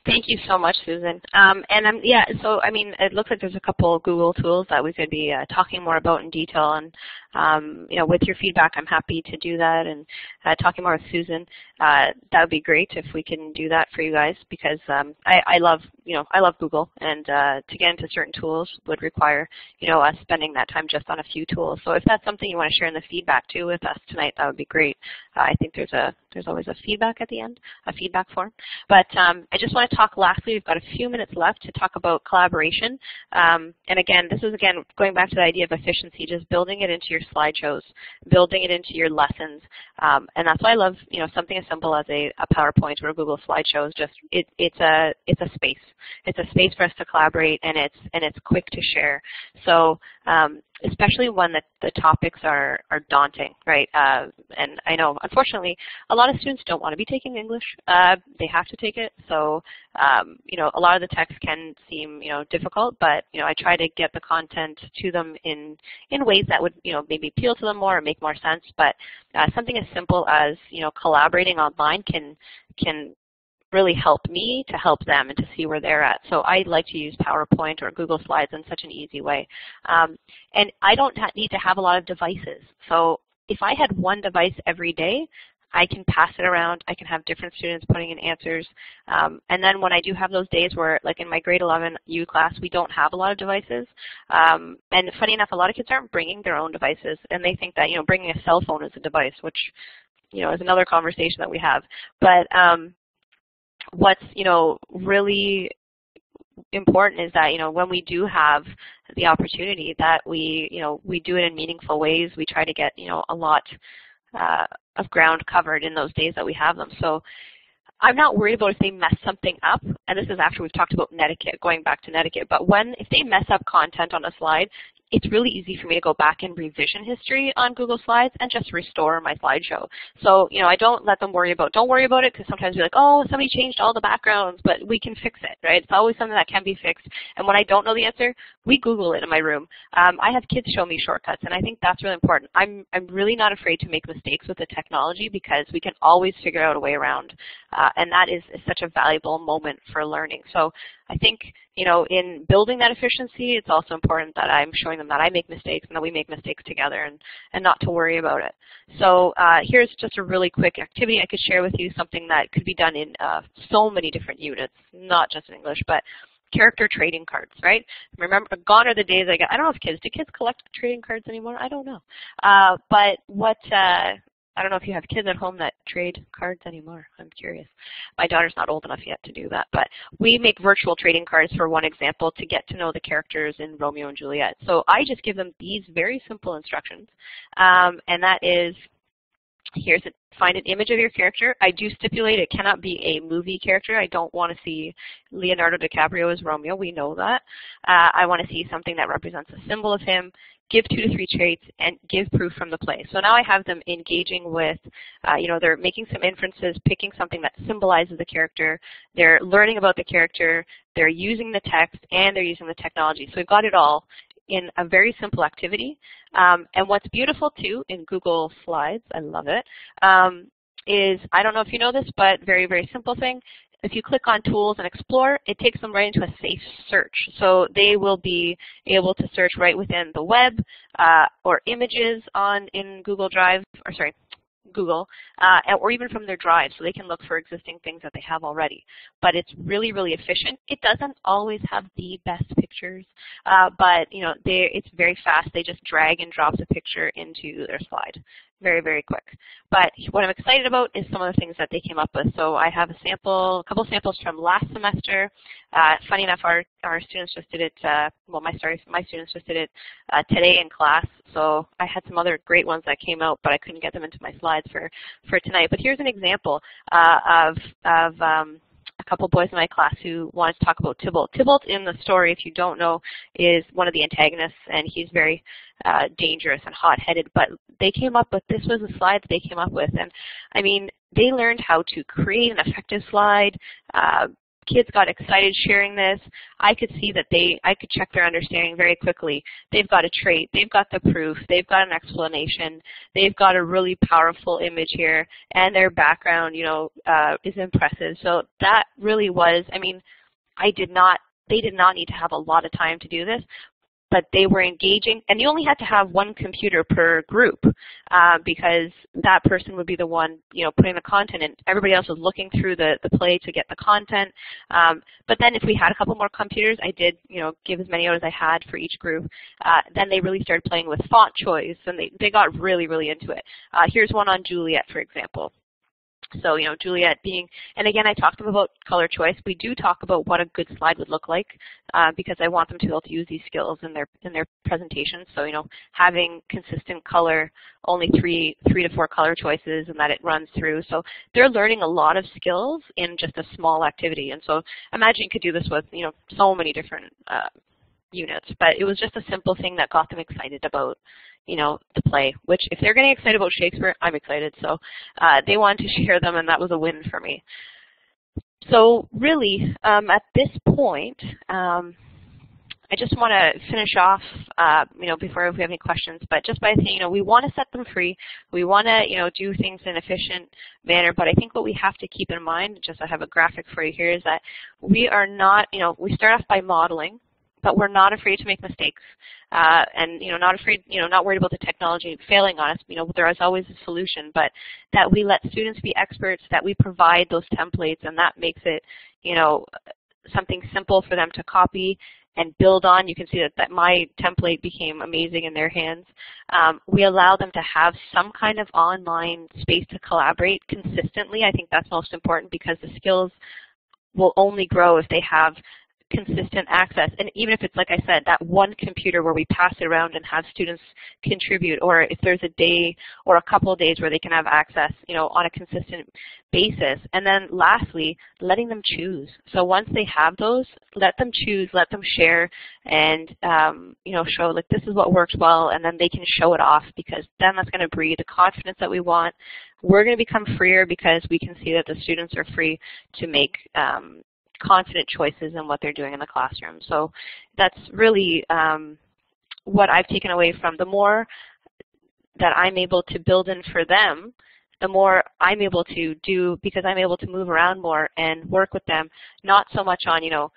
Thank you so much, Susan. Um, and um, yeah, so I mean, it looks like there's a couple Google tools that we could be uh, talking more about in detail. And um, you know, with your feedback, I'm happy to do that. And uh, talking more with Susan, uh, that would be great if we can do that for you guys because um, I, I love, you know, I love Google, and uh, to get into certain tools would require, you know, us spending that time just on a few tools. So if that's something you want to share in the feedback too with us tonight, that would be great. Uh, I think there's a there's always a feedback at the end, a feedback form. But um, I just want to talk lastly, we've got a few minutes left to talk about collaboration. Um, and again, this is again going back to the idea of efficiency, just building it into your slideshows, building it into your lessons. Um, and that's why I love, you know, something as simple as a, a PowerPoint or a Google slideshows. Just it, it's a it's a space. It's a space for us to collaborate, and it's and it's quick to share. So um, especially when the, the topics are, are daunting, right? Uh, and I know, unfortunately, a lot of students don't want to be taking English. Uh, they have to take it. So, um, you know, a lot of the text can seem, you know, difficult, but, you know, I try to get the content to them in, in ways that would, you know, maybe appeal to them more or make more sense. But uh, something as simple as, you know, collaborating online can, can really help me to help them and to see where they're at. So I like to use PowerPoint or Google Slides in such an easy way. Um, and I don't need to have a lot of devices. So if I had one device every day, I can pass it around. I can have different students putting in answers. Um, and then when I do have those days where, like in my grade 11 U class, we don't have a lot of devices. Um, and funny enough, a lot of kids aren't bringing their own devices, and they think that you know bringing a cell phone is a device, which you know is another conversation that we have. But um, what's you know really important is that you know when we do have the opportunity that we you know we do it in meaningful ways. We try to get you know a lot uh, of ground covered in those days that we have them. So I'm not worried about if they mess something up, and this is after we've talked about netiquette, going back to netiquette, but when, if they mess up content on a slide, it's really easy for me to go back and revision history on Google Slides and just restore my slideshow. So, you know, I don't let them worry about, don't worry about it because sometimes you're like, oh, somebody changed all the backgrounds, but we can fix it, right? It's always something that can be fixed. And when I don't know the answer, we Google it in my room. Um, I have kids show me shortcuts, and I think that's really important. I'm, I'm really not afraid to make mistakes with the technology because we can always figure out a way around. Uh, and that is, is such a valuable moment for learning. So I think, you know, in building that efficiency, it's also important that I'm showing them that I make mistakes and that we make mistakes together and, and not to worry about it. So uh, here's just a really quick activity I could share with you, something that could be done in uh, so many different units, not just in English, but character trading cards, right? Remember, gone are the days I got, I don't know if kids, do kids collect trading cards anymore? I don't know. Uh, but what, uh, I don't know if you have kids at home that trade cards anymore. I'm curious. My daughter's not old enough yet to do that, but we make virtual trading cards for one example to get to know the characters in Romeo and Juliet. So I just give them these very simple instructions, um, and that is here's a, find an image of your character. I do stipulate it cannot be a movie character. I don't want to see Leonardo DiCaprio as Romeo. We know that. Uh, I want to see something that represents a symbol of him give two to three traits, and give proof from the play. So now I have them engaging with, uh, you know, they're making some inferences, picking something that symbolizes the character, they're learning about the character, they're using the text, and they're using the technology. So we've got it all in a very simple activity. Um, and what's beautiful too in Google Slides, I love it, um, is, I don't know if you know this, but very, very simple thing, if you click on Tools and Explore, it takes them right into a safe search. So they will be able to search right within the web uh, or images on in Google Drive, or sorry, Google, uh, or even from their drive, so they can look for existing things that they have already. But it's really, really efficient. It doesn't always have the best pictures, uh, but you know, it's very fast. They just drag and drop the picture into their slide very, very quick. But what I'm excited about is some of the things that they came up with. So I have a sample, a couple samples from last semester. Uh, funny enough, our, our students just did it, uh, well, my, sorry, my students just did it uh, today in class. So I had some other great ones that came out, but I couldn't get them into my slides for, for tonight. But here's an example uh, of, of um, couple boys in my class who wanted to talk about Tybalt. Tybalt in the story, if you don't know, is one of the antagonists, and he's very uh, dangerous and hot-headed. But they came up with this was a slide that they came up with, and I mean, they learned how to create an effective slide, uh, kids got excited sharing this, I could see that they, I could check their understanding very quickly. They've got a trait, they've got the proof, they've got an explanation, they've got a really powerful image here, and their background, you know, uh, is impressive. So that really was, I mean, I did not they did not need to have a lot of time to do this, but they were engaging, and you only had to have one computer per group uh, because that person would be the one, you know, putting the content in. Everybody else was looking through the, the play to get the content. Um, but then if we had a couple more computers, I did, you know, give as many out as I had for each group. Uh, then they really started playing with font choice, and they, they got really, really into it. Uh, here's one on Juliet, for example. So, you know, Juliet being, and again, I talked about color choice. We do talk about what a good slide would look like uh, because I want them to be able to use these skills in their in their presentations. So, you know, having consistent color, only three three to four color choices, and that it runs through. So they're learning a lot of skills in just a small activity. And so, imagine you could do this with, you know, so many different uh, units. But it was just a simple thing that got them excited about you know, the play, which if they're getting excited about Shakespeare, I'm excited. So uh, they wanted to share them, and that was a win for me. So really, um, at this point, um, I just want to finish off, uh, you know, before we have any questions, but just by saying, you know, we want to set them free. We want to, you know, do things in an efficient manner, but I think what we have to keep in mind, just I have a graphic for you here, is that we are not, you know, we start off by modeling, but we're not afraid to make mistakes, uh, and you know, not afraid, you know, not worried about the technology failing on us. You know, there is always a solution, but that we let students be experts, that we provide those templates, and that makes it, you know, something simple for them to copy and build on. You can see that, that my template became amazing in their hands. Um, we allow them to have some kind of online space to collaborate consistently. I think that's most important because the skills will only grow if they have consistent access. And even if it's, like I said, that one computer where we pass it around and have students contribute, or if there's a day or a couple of days where they can have access, you know, on a consistent basis. And then lastly, letting them choose. So once they have those, let them choose, let them share, and, um, you know, show, like, this is what works well, and then they can show it off because then that's going to breed the confidence that we want. We're going to become freer because we can see that the students are free to make um, confident choices in what they're doing in the classroom. So that's really um, what I've taken away from the more that I'm able to build in for them, the more I'm able to do because I'm able to move around more and work with them, not so much on, you know,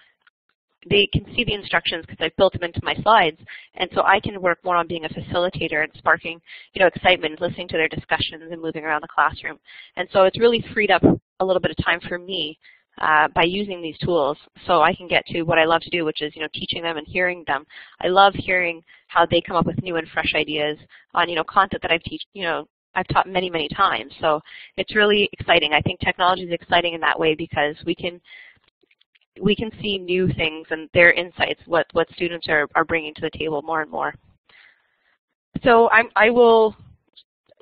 they can see the instructions because I've built them into my slides, and so I can work more on being a facilitator and sparking, you know, excitement, listening to their discussions and moving around the classroom. And so it's really freed up a little bit of time for me uh, by using these tools so I can get to what I love to do, which is, you know, teaching them and hearing them. I love hearing how they come up with new and fresh ideas on, you know, content that I've teach, you know, I've taught many, many times. So it's really exciting. I think technology is exciting in that way because we can we can see new things and their insights, what, what students are, are bringing to the table more and more. So I'm, I will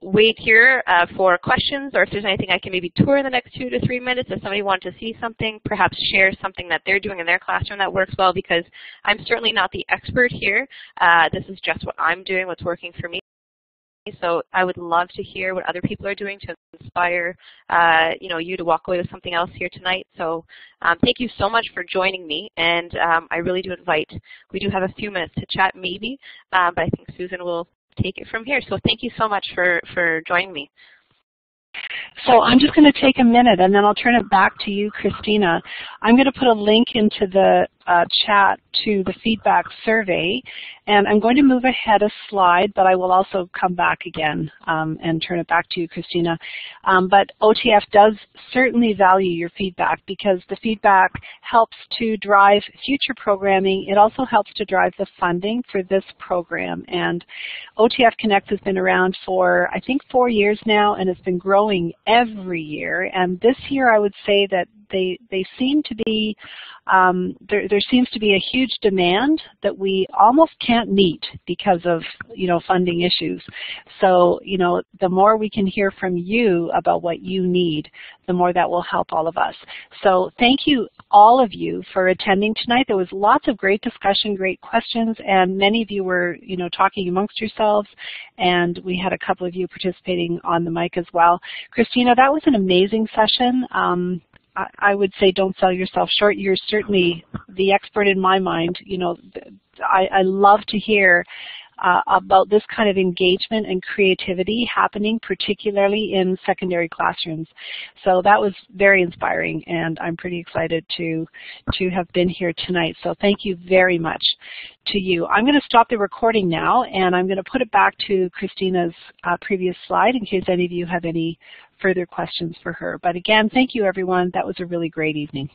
wait here uh, for questions or if there's anything I can maybe tour in the next two to three minutes. If somebody wants to see something, perhaps share something that they're doing in their classroom that works well because I'm certainly not the expert here. Uh, this is just what I'm doing, what's working for me. So I would love to hear what other people are doing to inspire uh, you know, you to walk away with something else here tonight. So um, thank you so much for joining me. And um, I really do invite, we do have a few minutes to chat maybe, uh, but I think Susan will take it from here. So thank you so much for, for joining me. So I'm just going to take a minute and then I'll turn it back to you, Christina. I'm going to put a link into the uh, chat to the feedback survey and I'm going to move ahead a slide but I will also come back again um, and turn it back to you, Christina. Um, but OTF does certainly value your feedback because the feedback helps to drive future programming. It also helps to drive the funding for this program and OTF Connect has been around for I think four years now and it's been growing every year. And this year I would say that they, they seem to be, um, there, there seems to be a huge demand that we almost can't meet because of, you know, funding issues. So, you know, the more we can hear from you about what you need, the more that will help all of us. So thank you all of you for attending tonight. There was lots of great discussion, great questions, and many of you were, you know, talking amongst yourselves, and we had a couple of you participating on the mic as well. Christina, that was an amazing session. Um, I, would say don't sell yourself short. You're certainly the expert in my mind. You know, I, I love to hear uh, about this kind of engagement and creativity happening, particularly in secondary classrooms. So that was very inspiring, and I'm pretty excited to to have been here tonight. So thank you very much to you. I'm going to stop the recording now, and I'm going to put it back to Christina's uh, previous slide in case any of you have any further questions for her. But again, thank you everyone. That was a really great evening.